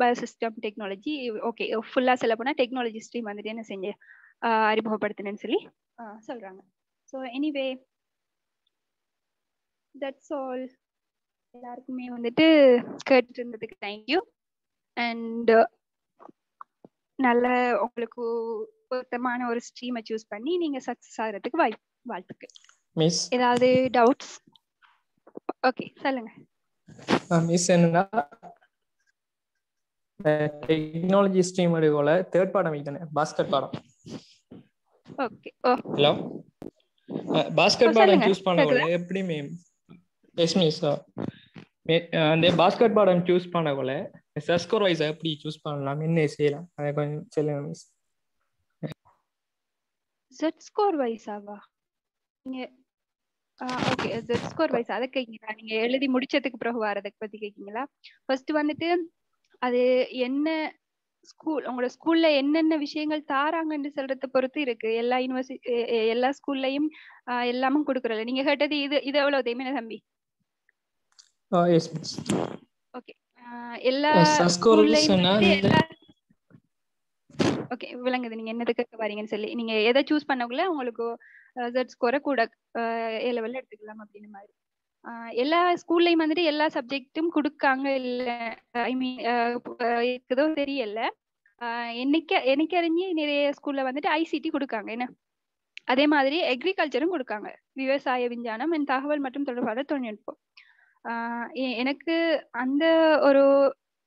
பயோசிஸ்டம் டெக்னாலஜி ஓகே ஃபுல்லா சொல்ல போனா டெக்னாலஜி ஸ்ட்ரீம் வந்துட்டு என்ன செஞ்சு அறிமுகப்படுத்தினேன்னு சொல்லி ஆஹ் சொல்றாங்க. ஸோ எனிவே தட்ஸ் ஆல் எல்லாருக்குமே வந்துட்டு கேட்டுட்டு இருந்ததுக்கு தேங்க்யூ அண்ட் நல்ல உங்களுக்கு பொருத்தமான ஒரு ஸ்ட்ரீமை சூஸ் பண்ணி நீங்க சக்சஸ் ஆகிறதுக்கு வாய்ப்பு வாழ்த்துக்கள். மிஸ் ஏதாவது டவுட்ஸ் ஓகே சொல்லுங்க. மிஸ் என்னன்னா டெக்னாலஜி ஸ்ட்ரீம் எடுக்கல தேர்ட் பாடம் வைத்தானே பாஸ்கெட் பாடம். ஓகே ஹலோ பாஸ்கெட் பாடம். சூஸ் பண்ணக்குள்ள எப்படி மேம் எஸ் மிஸ் அந்த பாஸ்கெட் பாடம் சூஸ் பண்ணக்குள்ள சஸ்கோர் வைஸ் எப்படி சூஸ் பண்ணலாம் என்ன செய்யலாம். அதை கொஞ்சம் சொல்லுங்க மிஸ் ஜெட் ஸ்கோர் வைஸாவா நீங்க ஓகே ஜெட் ஸ்கோர் வைஸ் அதை கேட்கீங்களா நீங்க எழுதி முடிச்சதுக்கு பிறகு வரதுக்கு பத்தி கேட்கீங்களா ஃபர்ஸ்ட் வந்துட்டு அது என்ன ஸ்கூல் உங்களோட ஸ்கூல்ல என்னென்ன விஷயங்கள் தாராங்கன்னு சொல்றத பொறுத்து இருக்கு. எல்லா யூனிவர்சிட்டி எல்லா ஸ்கூல்லயும் எல்லாமும் கொடுக்குறல நீங்க கேட்டது இது இது எவ்வளவு தெரியுமா தம்பி? ஓகே எல்லா ஓகே விளங்குது. நீங்க என்னதுக்கு வரீங்கன்னு சொல்லி. நீங்க எதை சூஸ் பண்ணக்குள்ள உங்களுக்கு ஸ்கோரை கூட ஏ லெவல்ல எடுத்துக்கலாம் அப்படின்னு மாதிரி. ஆஹ் எல்லா ஸ்கூல்லையும் வந்துட்டு எல்லா சப்ஜெக்ட்டும் கொடுக்காங்க இல்ல. ஐ மீன் இருக்குதோ தெரியல. ஆஹ் என்னைக்கு எனக்கு அறிஞ்சு நிறைய ஸ்கூல்ல வந்துட்டு ஐசிடி கொடுக்காங்க. என்ன? அதே மாதிரி எக்ரிகல்ச்சரும் கொடுக்காங்க. விவசாய விஞ்ஞானம் என் தகவல் மற்றும் தொடர்பாடல் தொழில்நுட்பம். ஆஹ் எனக்கு அந்த ஒரு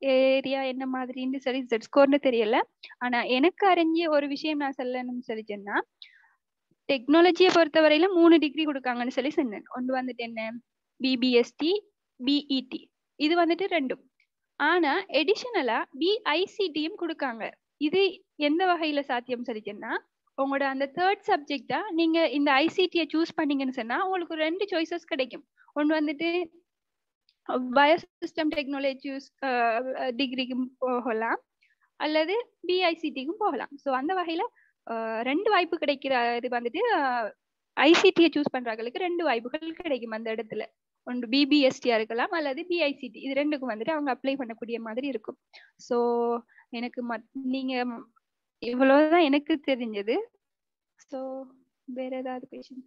ஏரியா என்ன மாதிரின்னு சரி ஜெட் ஸ்கோர்னு தெரியல. ஆனா எனக்கு அறிஞ்ச ஒரு விஷயம் நான் சொல்லணும்னு சொல்லிச்சேன்னா டெக்னாலஜியை பொறுத்தவரையில மூணு டிகிரி கொடுக்காங்கன்னு சொல்லி சொன்னேன். ஒன்று வந்துட்டு என்ன? பிபிஎஸ்டி பிஇடி இது வந்துட்டு ரெண்டும். ஆனா எடிஷனலா பிஐசிடியும் கொடுக்காங்க. இது எந்த வகையில சாத்தியம் சொல்லிச்சேன்னா உங்களோட அந்த தேர்ட் சப்ஜெக்டா நீங்க இந்த ஐசிடியை சூஸ் பண்ணீங்கன்னு சொன்னா உங்களுக்கு ரெண்டு சாய்ஸஸ் கிடைக்கும். ஒன்று வந்துட்டு பயோசிஸ்டம் டெக்னாலஜிஸ் டிகிரிக்கும் போகலாம். அல்லது பிஐசிடிக்கும் போகலாம். ஸோ அந்த வகையில ரெண்டு வாய்ப்பு கிடைக்கிற இது வந்துட்டு ஐசிடியை சூஸ் பண்றவங்களுக்கு ரெண்டு வாய்ப்புகள் கிடைக்கும் அந்த இடத்துல. ஒன்று பிபிஎஸ்டியா இருக்கலாம் அல்லது பிஐசிடி இது ரெண்டுக்கும் வந்துட்டு அவங்க அப்ளை பண்ணக்கூடிய மாதிரி இருக்கும். ஸோ எனக்கு மத் நீங்க இவ்வளவுதான் எனக்கு தெரிஞ்சது. ஸோ வேற ஏதாவது கொஷின்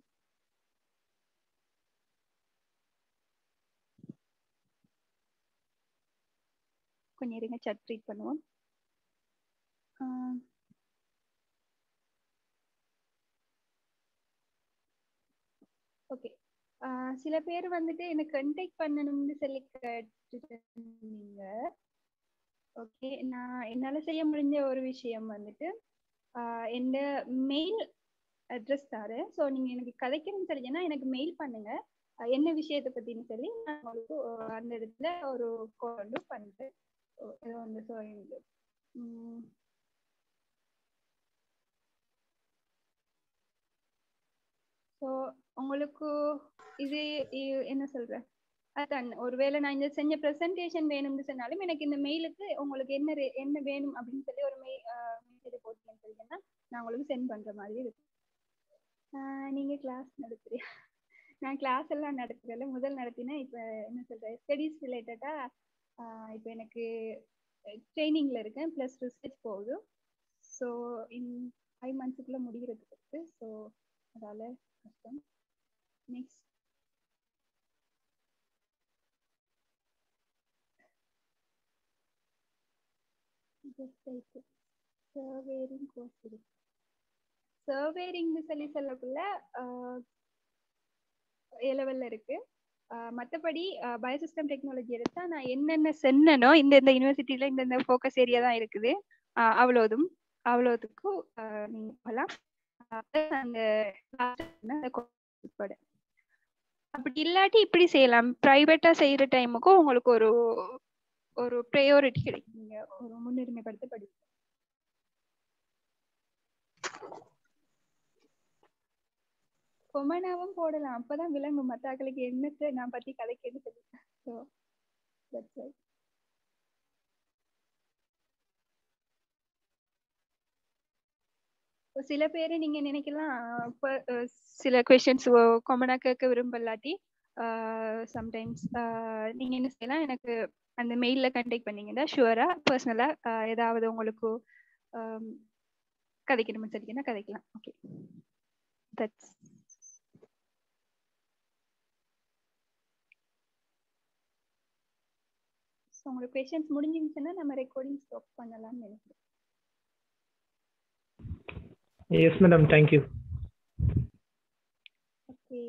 கொஞ்சம் இருங்க சட் ட்ரீட் பண்ணுவோம் ஓகே சில பேர் வந்துட்டு எனக்கு கண்டெக்ட் பண்ணணும்னு சொல்லி கேட்டுருந்தீங்க ஓகே நான் என்னால செய்ய முடிஞ்ச ஒரு விஷயம் வந்துட்டு எந்த மெயில் அட்ரஸ் தாரு. ஸோ நீங்க எனக்கு கதைக்கணும்னு தெரிஞ்சுன்னா எனக்கு மெயில் பண்ணுங்க. என்ன விஷயத்தை பத்தின்னு சொல்லி நான் உங்களுக்கு அந்த இடத்துல ஒரு கொண்டு பண்ணுறேன் இது வந்து ஸோ உம் ஸோ உங்களுக்கு இது என்ன சொல்ற? அதான் ஒருவேளை நான் இந்த செஞ்ச ப்ரெசன்டேஷன் வேணும்னு சொன்னாலும் எனக்கு இந்த மெயிலுக்கு உங்களுக்கு என்ன என்ன வேணும் அப்படின்னு சொல்லி ஒரு மெயில் மெசேஜ் போட்டீங்கன்னு சொல்லிங்கன்னா நான் உங்களுக்கு சென்ட் பண்ற மாதிரி இருக்கும். நீங்க கிளாஸ் நடத்துறியா? நான் கிளாஸ் எல்லாம் நடத்துறதுல முதல் நடத்தினா இப்போ என்ன சொல்றேன் ஸ்டடீஸ் ரிலேட்டடா இப்போ எனக்கு ட்ரைனிங்ல இருக்கேன். ப்ளஸ் ரிசர்ச் போகுது. ஸோ இன் ஃபைவ் மந்த்ஸுக்குள்ள முடிகிறதுக்கு ஸோ அதால கஷ்டம். நெக்ஸ்ட் சர்வேரிங் கோர்ஸ் இருக்கு சர்வேரிங்னு சொல்லி சொல்லக்குள்ள ஏ லெவல்ல இருக்கு. ஆஹ் மத்தபடி பயோசிஸ்டம் டெக்னாலஜி எடுத்தா நான் என்னென்ன சென்னனோ இந்த இந்த யூனிவர்சிட்டியில இந்த இந்த ஃபோக்கஸ் ஏரியா தான் இருக்குது. அவ்வளோதும். அவ்வளோதுக்கும் நீங்க போகலாம் அந்த last அந்த course உட்பட அப்படி இல்லாட்டி இப்படி செய்யலாம். பிரைவேட்டா செய்யற டைமுக்கும் உங்களுக்கு ஒரு ஒரு ப்ரையாரிட்டி கிடைக்கும். ஒரு முன்னுரிமைப்படுத்த படிப்பு கொமனாவும் போடலாம். அப்பதான் விளங்கும். மத்தாக்களுக்கு என்னத்தை நான் பத்தி கதைக்கேன்னு சொல்லி ஸோ சில பேர் நீங்க நினைக்கலாம் சில கொஸ்டின்ஸ் காமனா கேட்க விரும்பலாட்டி சம்டைம்ஸ் நீங்க என்ன செய்யலாம் எனக்கு அந்த மெயில்ல கண்டெக்ட் பண்ணீங்கன்னா ஷுவரா பர்சனலா ஏதாவது உங்களுக்கு கதைக்கணும்னு சொல்லிங்கன்னா கதைக்கலாம். ஓகே தட்ஸ் உங்களுக்கு கொஸ்டின்ஸ் முடிஞ்சிருச்சுன்னா நம்ம ரெக்கார்டிங் ஸ்டாப் பண்ணலாம்னு நினைக்கிறேன். Yes madam thank you okay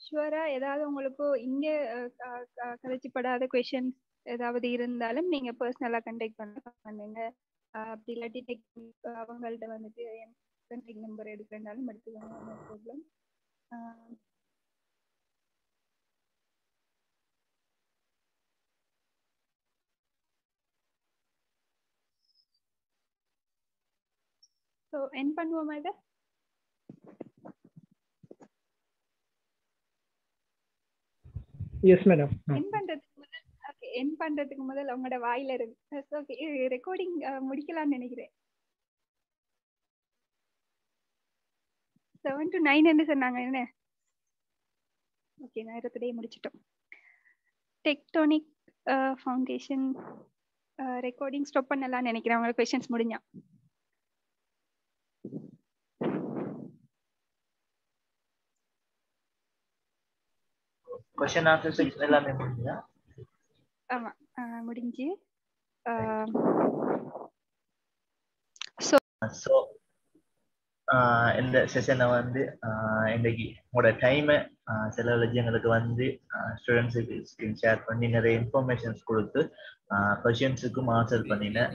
ஷுவரா ஏதாவது உங்களுக்கு இங்க கதைச்சிப்படாத க- கொஷின்ஸ் ஏதாவது இருந்தாலும் நீங்க பர்சனலா கண்டெக்ட் பண்ண பண்ணுங்க. அப்படி இல்லாட்டி டெக்னிக் அவங்கள்ட்ட வந்துட்டு என் கண்டெக்ட் நம்பர் எடுக்கிறனாலும் எடுத்துக்கோங்க. ப்ராப்ளம் ப்ராப்ளம் ஸோ என் பண்ணுவோமா இதை? எஸ் மேடம் என் பண்றதுக்கு முதல் ஓகே என் பண்றதுக்கு முதல் உங்களோட வாயில இருக்கு ஓகே ரெக்கார்டிங் முடிக்கலாம்னு நினைக்கிறேன். செவன் டு நைன் என்ன சொன்னாங்க என்ன? ஓகே நேரத்திலேயே முடிச்சிட்டோம். டெக்டோனிக் ஃபவுண்டேஷன் ரெக்கார்டிங் ஸ்டாப் பண்ணலாம்னு நினைக்கிறேன். உங்களுக்கு கொஸ்டின்ஸ் முடிஞ்சா. கொஸ்டின் ஆன்சர் செக்ஷன் எல்லாமே முடிஞ்சா ஆமா முடிஞ்சு. ஸோ இந்த செஷனை வந்து ஆஹ் இன்னைக்கு உங்களோட டைமை செலவழிச்சு எங்களுக்கு வந்து ஸ்டூடெண்ட்ஸுக்கு ஸ்கிரீன் ஷேர் பண்ணி நிறைய இன்ஃபர்மேஷன்ஸ் கொடுத்து கொஷின்ஸுக்கும் ஆன்சர் பண்ணினேன்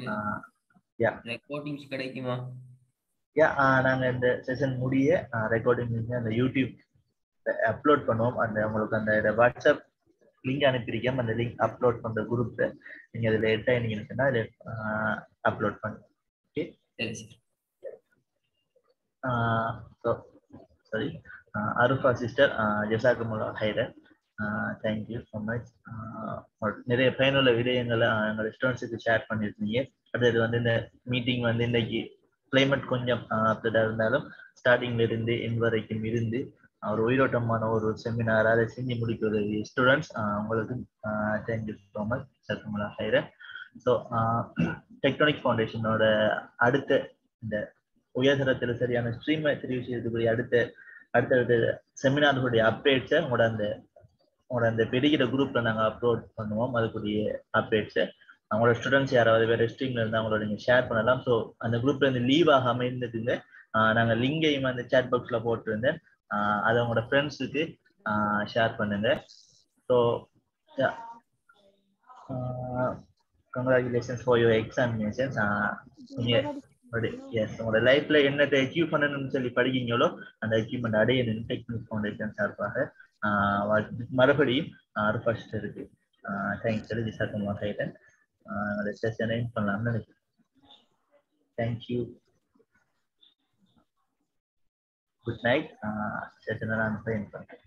ரெக்கார்டிங்ஸ் கிடைக்குமா? யா நாங்கள் இந்த செஷன் முடிய ரெக்கார்டிங் அந்த யூடியூப் அப்லோட் பண்ணுவோம். அந்த உங்களுக்கு அந்த வாட்ஸ்அப் லிங்க் அனுப்பியிருக்கேன். அந்த லிங்க் அப்லோட் பண்ணுற குரூப்பில் நீங்கள் அதில் எட்டாக நீங்கள் சொன்னால் அதில் அப்லோட் பண்ணுங்க okay so sorry Arufa sister ஜெசாக்குமுல்லா ஹைரன் தேங்க்யூ ஸோ மச் நிறைய பயனுள்ள விடயங்களை எங்களோட ஸ்டூடெண்ட்ஸுக்கு ஷேர் பண்ணியிருந்தீங்க அடுத்தது வந்து இந்த மீட்டிங் வந்து இன்னைக்கு கிளைமேட் கொஞ்சம் அப்டேட்டாக இருந்தாலும் ஸ்டார்டிங்ல இருந்து என் வரைக்கும் இருந்து ஒரு உயிரோட்டமான ஒரு செமினார் அதை செஞ்சு முடிக்க உதவி ஸ்டூடெண்ட்ஸ் உங்களுக்கு தேங்க்யூ ஸோ மச் ஜெசாக்குமுல்லா ஹைரன் ஸோ டெக்டானிக் ஃபவுண்டேஷனோட அடுத்த இந்த உயர்தரத்தில் சரியான ஸ்ட்ரீமை தெரிவு செய்யக்கூடிய அடுத்த அடுத்தடுத்த செமினார்களுடைய அப்டேட்ஸை உங்களோட அந்த உங்களோட அந்த பெருகிற குரூப்ல நாங்கள் அப்லோட் பண்ணுவோம். அதுக்குரிய அப்டேட்ஸை அவங்களோட ஸ்டூடெண்ட்ஸ் யாராவது வேற ஸ்ட்ரீம்ல இருந்தால் அவங்களோட நீங்கள் ஷேர் பண்ணலாம். ஸோ அந்த குரூப்ல இருந்து லீவ் ஆகாம இருந்ததுங்க. நாங்கள் லிங்கையும் அந்த சேட் பாக்ஸ்ல போட்டிருந்தேன். அது அதை உங்களோட ஃப்ரெண்ட்ஸுக்கு ஷேர் பண்ணுங்க. So congratulations for your examinations நீங்கள் எஸ் உங்களோட லைஃப்ல என்னத்தை அச்சீவ் பண்ணணும்னு சொல்லி படிக்கீங்களோ அந்த அச்சீவ்மெண்ட் அடையணும் டெக்னிக் ஃபவுண்டேஷன் சார்பாக ஆஹ் வாழ்த்து. மறுபடியும் ஃபர்ஸ்ட் இருக்கு. தேங்க்ஸ் சொல்லி விசாக்கமாக கைடன் அந்த செஷனை பண்ணலாம்னு நினைக்கிறேன் தேங்க்யூ குட் நைட் செஷனை நான் பயன் பண்ணுறேன்